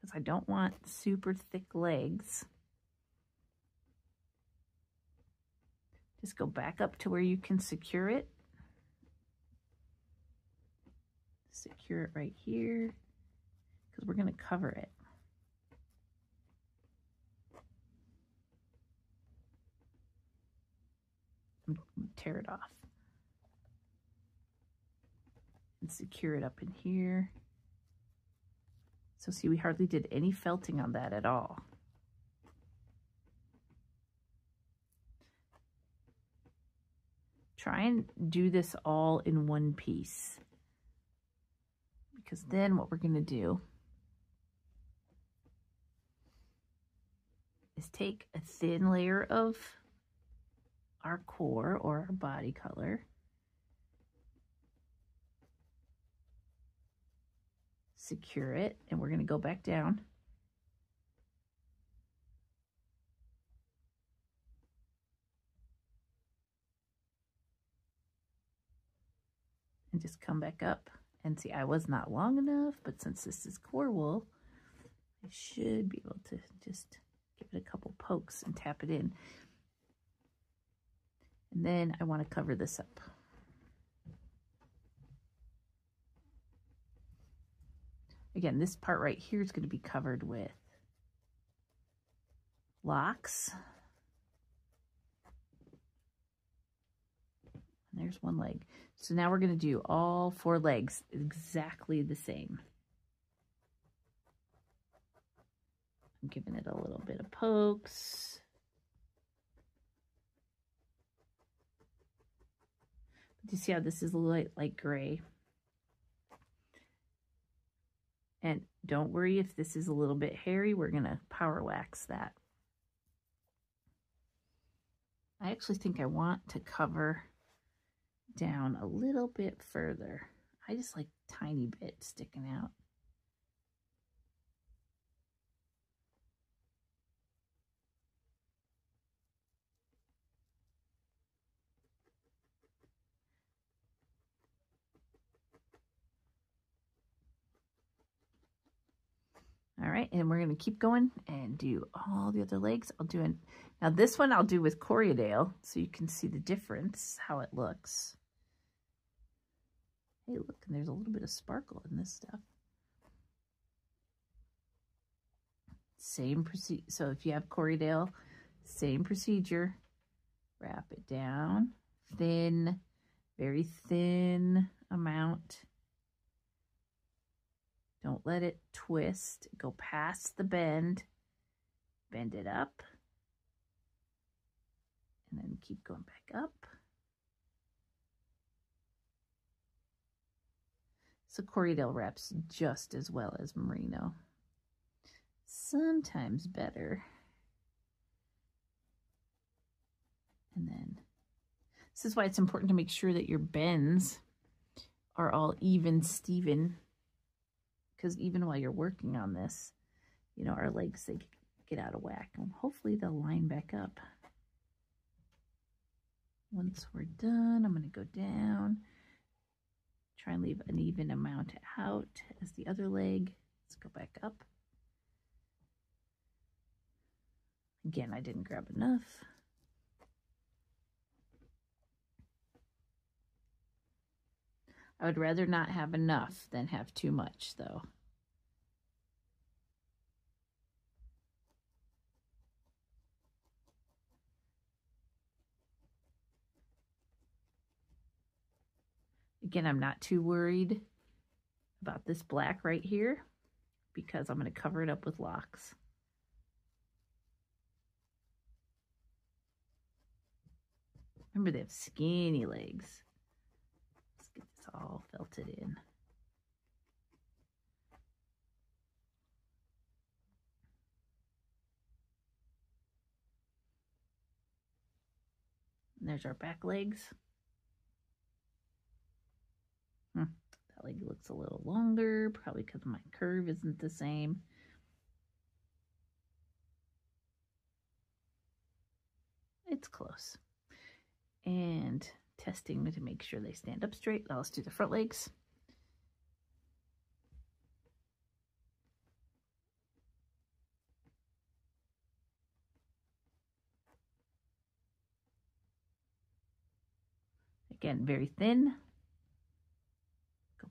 because I don't want super thick legs. Just go back up to where you can secure it. Secure it right here because we're going to cover it. tear it off and secure it up in here. So see, we hardly did any felting on that at all. Try and do this all in one piece because then what we're going to do is take a thin layer of our core or our body color. Secure it, and we're going to go back down. And just come back up And see, I was not long enough, but since this is core wool, I should be able to just give it a couple pokes and tap it in. And then I want to cover this up. Again, this part right here is going to be covered with locks. And there's one leg. So now we're going to do all four legs exactly the same. I'm giving it a little bit of pokes. Do you see how this is light, light gray? And don't worry if this is a little bit hairy, we're going to power wax that. I actually think I want to cover down a little bit further. I just like tiny bit sticking out. All right, and we're going to keep going and do all the other legs. I'll do it. Now this one I'll do with Corriedale so you can see the difference, how it looks. Hey, look, and there's a little bit of sparkle in this stuff. Same procedure. So if you have Corriedale, same procedure. Wrap it down, thin, very thin amount. Don't let it twist. Go past the bend. Bend it up. And then keep going back up. So Corriedale wraps just as well as Merino. Sometimes better. And then this is why it's important to make sure that your bends are all even Steven. Because even while you're working on this, you know, our legs, they get out of whack. And hopefully they'll line back up. Once we're done, I'm going to go down. Try and leave an even amount out as the other leg. Let's go back up. Again, I didn't grab enough. I would rather not have enough than have too much, though. Again, I'm not too worried about this black right here because I'm going to cover it up with locks. Remember, they have skinny legs. Let's get this all felted in. And there's our back legs. Hmm. That leg looks a little longer, probably because my curve isn't the same. It's close. And testing to make sure they stand up straight. Now let's do the front legs. Again, very thin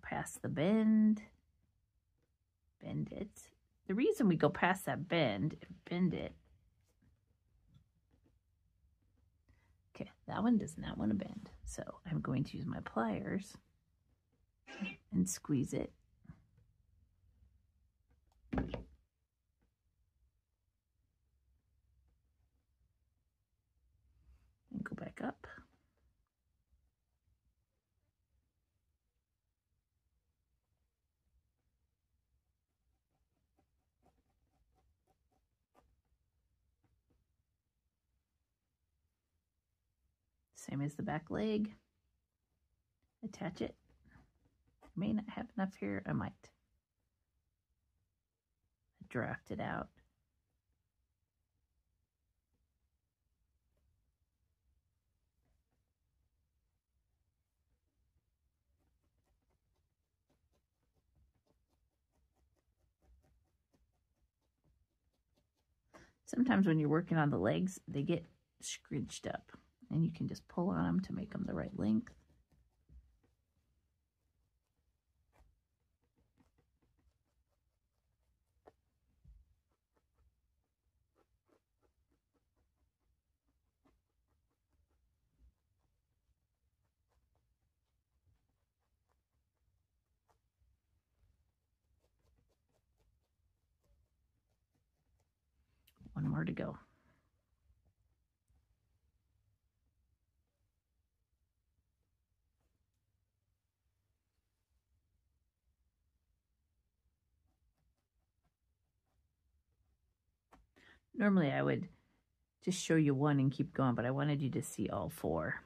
past the bend, bend it. The reason we go past that bend, bend it. Okay, that one does not want to bend. So I'm going to use my pliers and squeeze it. same as the back leg. Attach it. I may not have enough here, I might. Draft it out. Sometimes when you're working on the legs, they get scrunched up and you can just pull on them to make them the right length. One more to go. Normally I would just show you one and keep going, but I wanted you to see all four.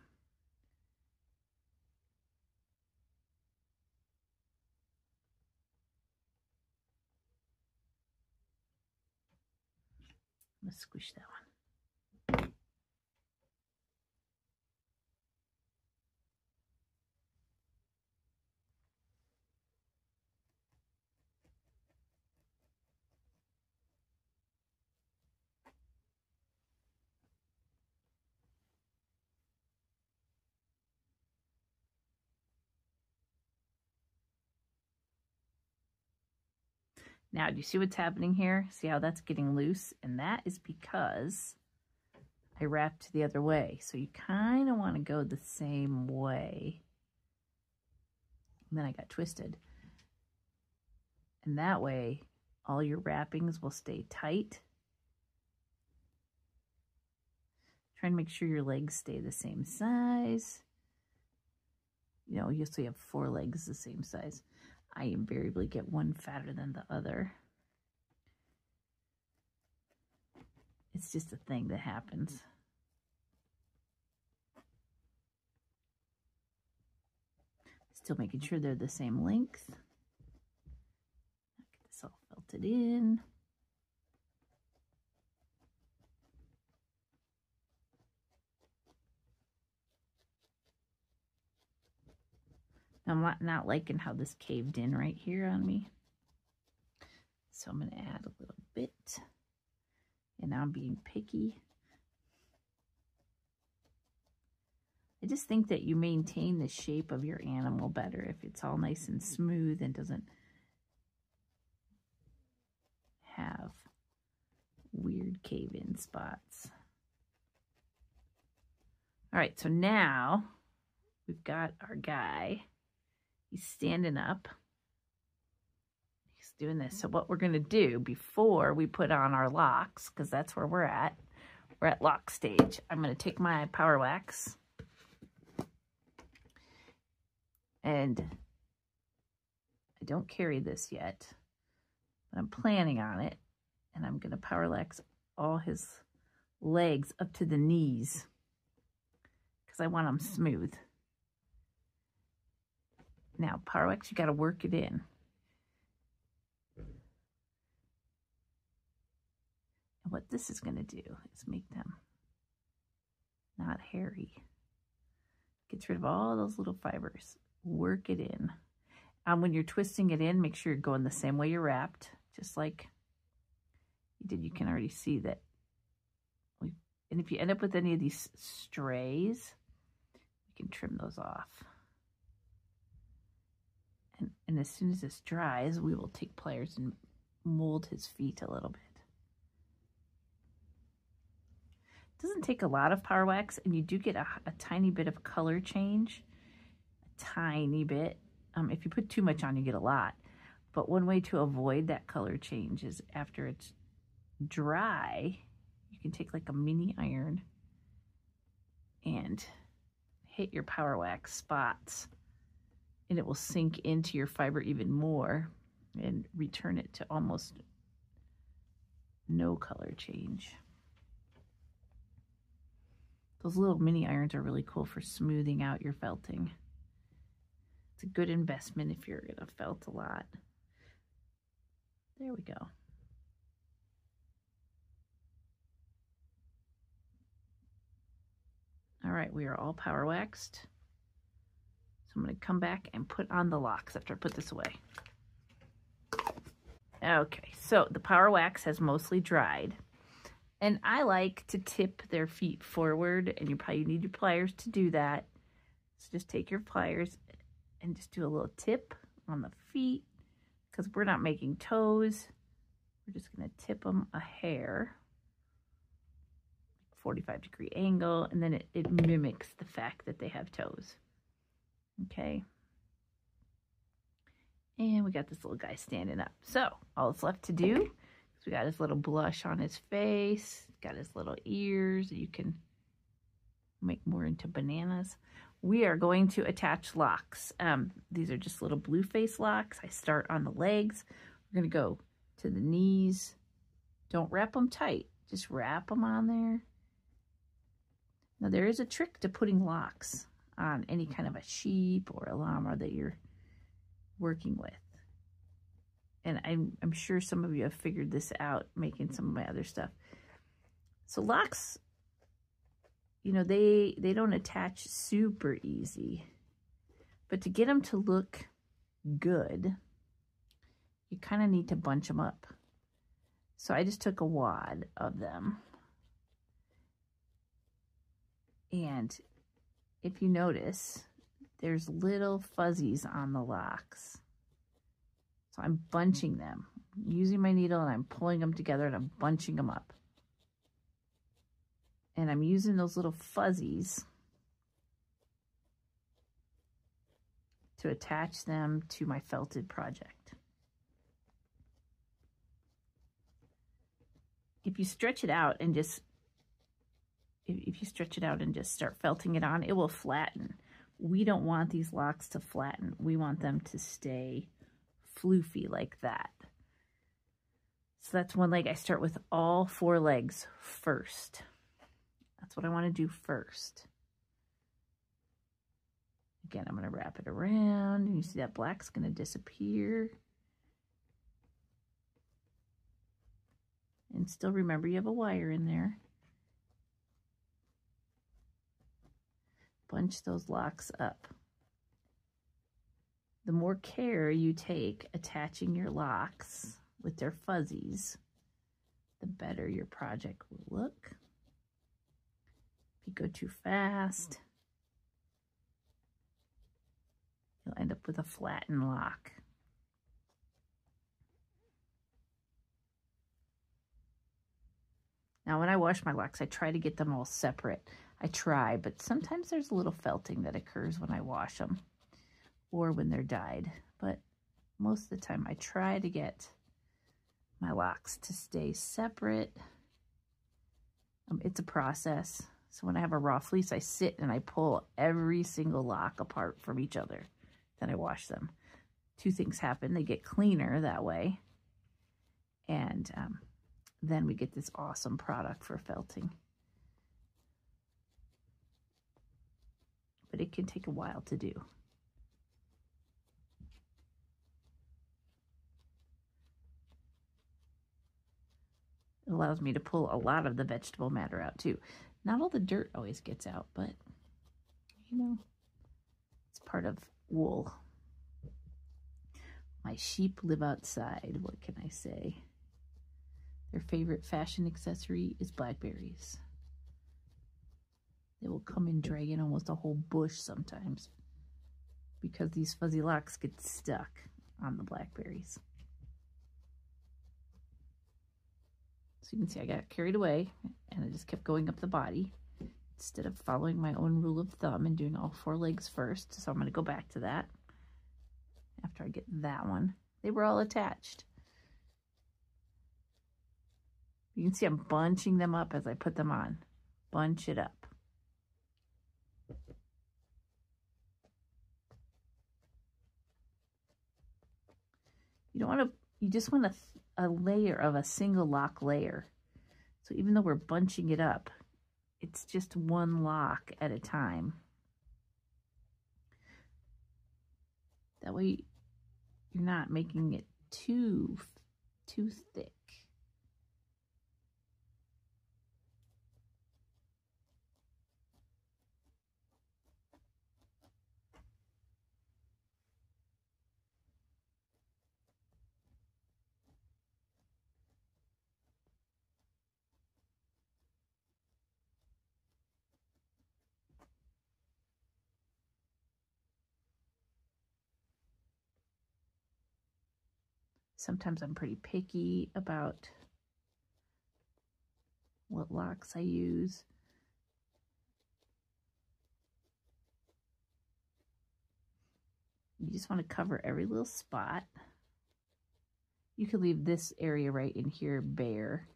Let's squish that one. Now, do you see what's happening here? See how that's getting loose? And that is because I wrapped the other way. So you kind of want to go the same way. And then I got twisted. And that way, all your wrappings will stay tight. Try and make sure your legs stay the same size. You know, you so you have four legs the same size. I invariably get one fatter than the other. It's just a thing that happens. Still making sure they're the same length. Get this all felted in. I'm not, liking how this caved in right here on me. So I'm going to add a little bit. And I'm being picky. I just think that you maintain the shape of your animal better if it's all nice and smooth and doesn't have weird cave-in spots. All right, so now we've got our guy. He's standing up. He's doing this. So what we're going to do before we put on our locks, because that's where we're at, we're at lock stage. I'm going to take my power wax and I don't carry this yet, but I'm planning on it. And I'm going to power wax all his legs up to the knees because I want them smooth. Now, power you got to work it in. And what this is going to do is make them not hairy. Gets rid of all those little fibers. Work it in. And when you're twisting it in, make sure you're going the same way you're wrapped, just like you did. You can already see that. And if you end up with any of these strays, you can trim those off. And, and as soon as this dries, we will take pliers and mold his feet a little bit. It doesn't take a lot of power wax, and you do get a, a tiny bit of color change. A tiny bit. Um, if you put too much on, you get a lot. But one way to avoid that color change is after it's dry, you can take like a mini iron and hit your power wax spots and it will sink into your fiber even more and return it to almost no color change. Those little mini irons are really cool for smoothing out your felting. It's a good investment if you're going to felt a lot. There we go. All right, we are all power waxed. I'm going to come back and put on the locks after I put this away. Okay, so the power wax has mostly dried. And I like to tip their feet forward, and you probably need your pliers to do that. So just take your pliers and just do a little tip on the feet because we're not making toes. We're just going to tip them a hair, 45 degree angle, and then it, it mimics the fact that they have toes. Okay. And we got this little guy standing up. So all that's left to do is we got his little blush on his face, got his little ears. You can make more into bananas. We are going to attach locks. Um, these are just little blue face locks. I start on the legs. We're going to go to the knees. Don't wrap them tight. Just wrap them on there. Now there is a trick to putting locks on any kind of a sheep or a llama that you're working with and I'm, I'm sure some of you have figured this out making some of my other stuff. So locks, you know, they, they don't attach super easy, but to get them to look good, you kind of need to bunch them up. So I just took a wad of them. And if you notice, there's little fuzzies on the locks. So I'm bunching them, using my needle and I'm pulling them together and I'm bunching them up. And I'm using those little fuzzies to attach them to my felted project. If you stretch it out and just, if you stretch it out and just start felting it on, it will flatten. We don't want these locks to flatten. We want them to stay floofy like that. So that's one leg. I start with all four legs first. That's what I want to do first. Again, I'm going to wrap it around. And you see that black's going to disappear. And still remember you have a wire in there. Bunch those locks up the more care you take attaching your locks with their fuzzies, the better your project will look. If you go too fast, you'll end up with a flattened lock. Now, when I wash my locks, I try to get them all separate. I try, but sometimes there's a little felting that occurs when I wash them or when they're dyed. But most of the time I try to get my locks to stay separate. Um, it's a process. So when I have a raw fleece, I sit and I pull every single lock apart from each other. Then I wash them. Two things happen. They get cleaner that way. And um, then we get this awesome product for felting. But it can take a while to do. It allows me to pull a lot of the vegetable matter out too. Not all the dirt always gets out, but you know, it's part of wool. My sheep live outside. What can I say? Their favorite fashion accessory is blackberries. They will come and drag in almost a whole bush sometimes because these fuzzy locks get stuck on the blackberries. So you can see I got carried away and I just kept going up the body instead of following my own rule of thumb and doing all four legs first. So I'm going to go back to that after I get that one. They were all attached. You can see I'm bunching them up as I put them on. Bunch it up. You don't want to, you just want to a layer of a single lock layer. So even though we're bunching it up, it's just one lock at a time. That way you're not making it too, too thick. Sometimes I'm pretty picky about what locks I use. You just want to cover every little spot. You could leave this area right in here bare.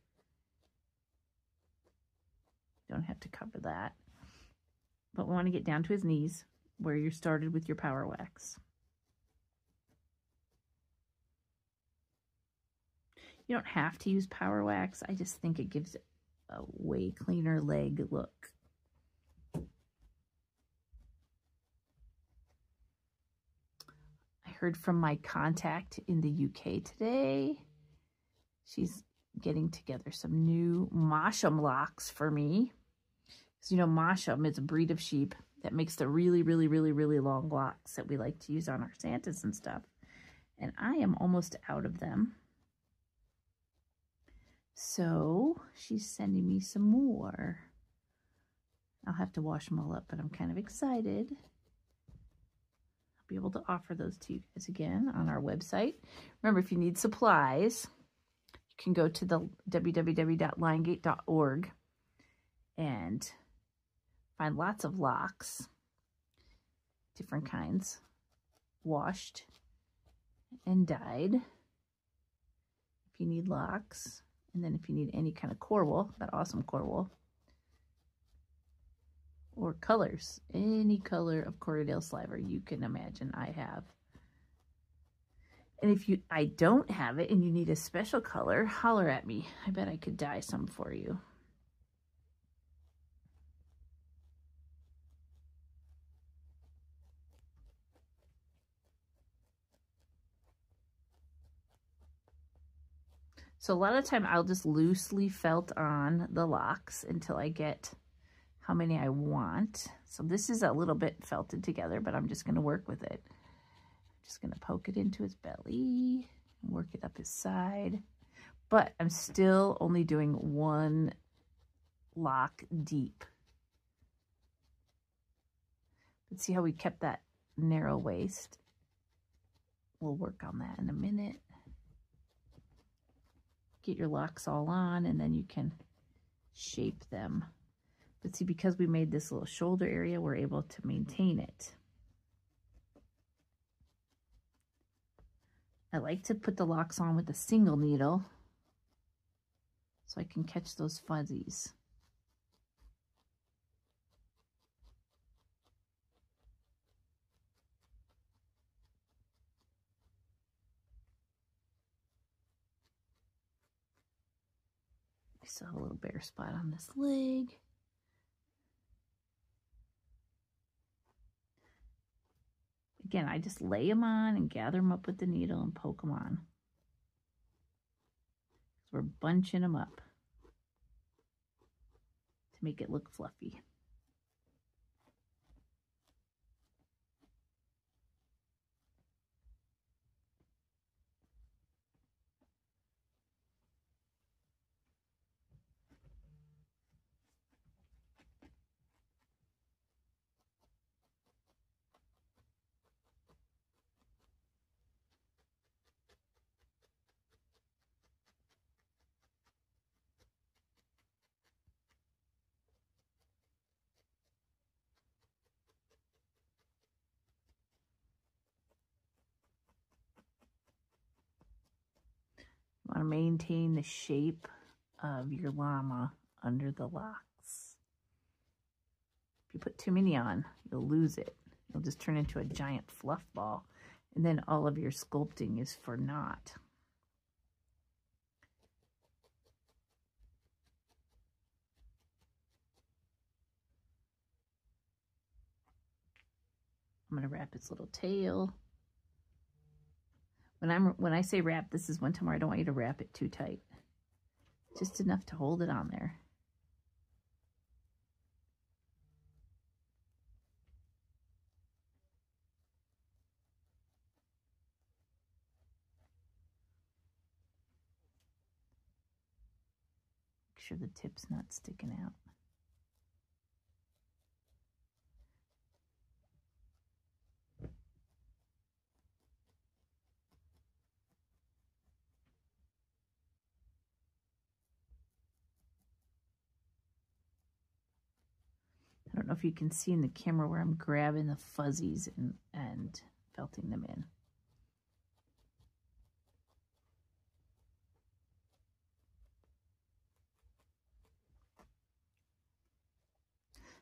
Don't have to cover that. But we want to get down to his knees where you started with your power wax. You don't have to use power wax. I just think it gives it a way cleaner leg look. I heard from my contact in the UK today. She's getting together some new Masham locks for me. Because, you know, Masham is a breed of sheep that makes the really, really, really, really long locks that we like to use on our Santas and stuff. And I am almost out of them. So she's sending me some more. I'll have to wash them all up, but I'm kind of excited. I'll be able to offer those to you guys again on our website. Remember, if you need supplies, you can go to the www.liongate.org and find lots of locks, different kinds, washed and dyed. If you need locks, and then if you need any kind of core wool, that awesome core wool, or colors, any color of Corriedale Sliver you can imagine I have. And if you I don't have it and you need a special color, holler at me. I bet I could dye some for you. So a lot of time I'll just loosely felt on the locks until I get how many I want. So this is a little bit felted together, but I'm just going to work with it. I'm just going to poke it into his belly and work it up his side. But I'm still only doing one lock deep. Let's see how we kept that narrow waist. We'll work on that in a minute get your locks all on and then you can shape them. But see, because we made this little shoulder area, we're able to maintain it. I like to put the locks on with a single needle so I can catch those fuzzies. Have a little bare spot on this leg. Again, I just lay them on and gather them up with the needle and poke them on. So we're bunching them up to make it look fluffy. To maintain the shape of your llama under the locks. If you put too many on, you'll lose it. You'll just turn into a giant fluff ball. And then all of your sculpting is for naught. I'm going to wrap its little tail. When I'm when I say wrap, this is one time where I don't want you to wrap it too tight. Just enough to hold it on there. Make sure the tip's not sticking out. Know if you can see in the camera where I'm grabbing the fuzzies and, and felting them in.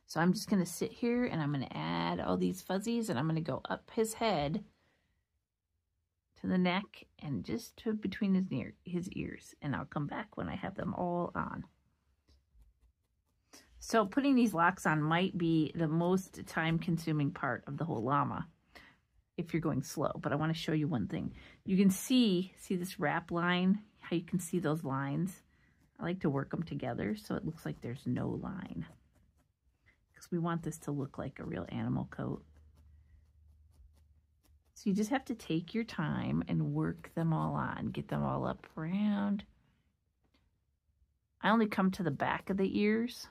So I'm just going to sit here and I'm going to add all these fuzzies and I'm going to go up his head to the neck and just to between his, ear, his ears. And I'll come back when I have them all on. So putting these locks on might be the most time consuming part of the whole llama if you're going slow. But I want to show you one thing. You can see, see this wrap line, how you can see those lines. I like to work them together so it looks like there's no line because we want this to look like a real animal coat. So you just have to take your time and work them all on, get them all up around. I only come to the back of the ears.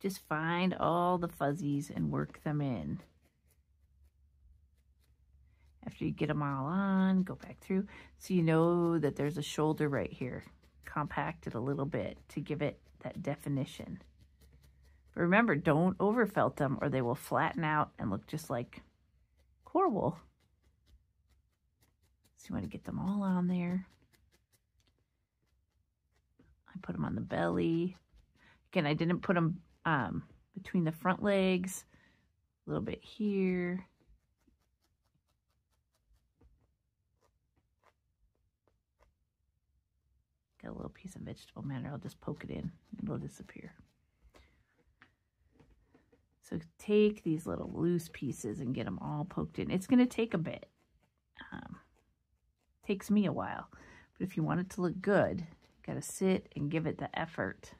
Just find all the fuzzies and work them in. After you get them all on, go back through. So you know that there's a shoulder right here. Compact it a little bit to give it that definition. But remember, don't overfelt them or they will flatten out and look just like coral. So you want to get them all on there. I put them on the belly. Again, I didn't put them um, between the front legs, a little bit here, Got a little piece of vegetable matter. I'll just poke it in. It'll disappear. So take these little loose pieces and get them all poked in. It's going to take a bit. Um, takes me a while. But if you want it to look good, got to sit and give it the effort.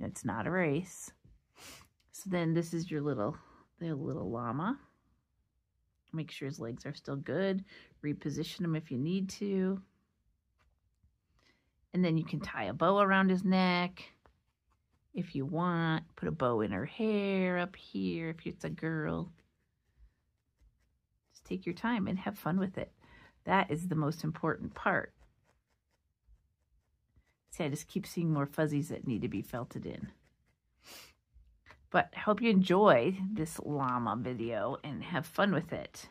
It's not a race. So then this is your little, the little llama. Make sure his legs are still good. Reposition him if you need to. And then you can tie a bow around his neck if you want. Put a bow in her hair up here if it's a girl. Just take your time and have fun with it. That is the most important part. See, I just keep seeing more fuzzies that need to be felted in. But I hope you enjoy this llama video and have fun with it.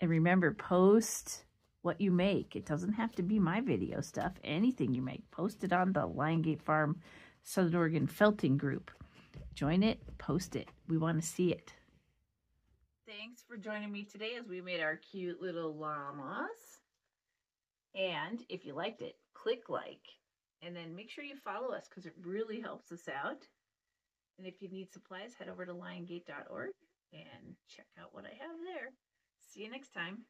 And remember, post what you make. It doesn't have to be my video stuff. Anything you make, post it on the Liongate Farm Southern Oregon Felting Group. Join it, post it. We want to see it. Thanks for joining me today as we made our cute little llamas. And if you liked it, click like. And then make sure you follow us because it really helps us out. And if you need supplies, head over to liongate.org and check out what I have there. See you next time.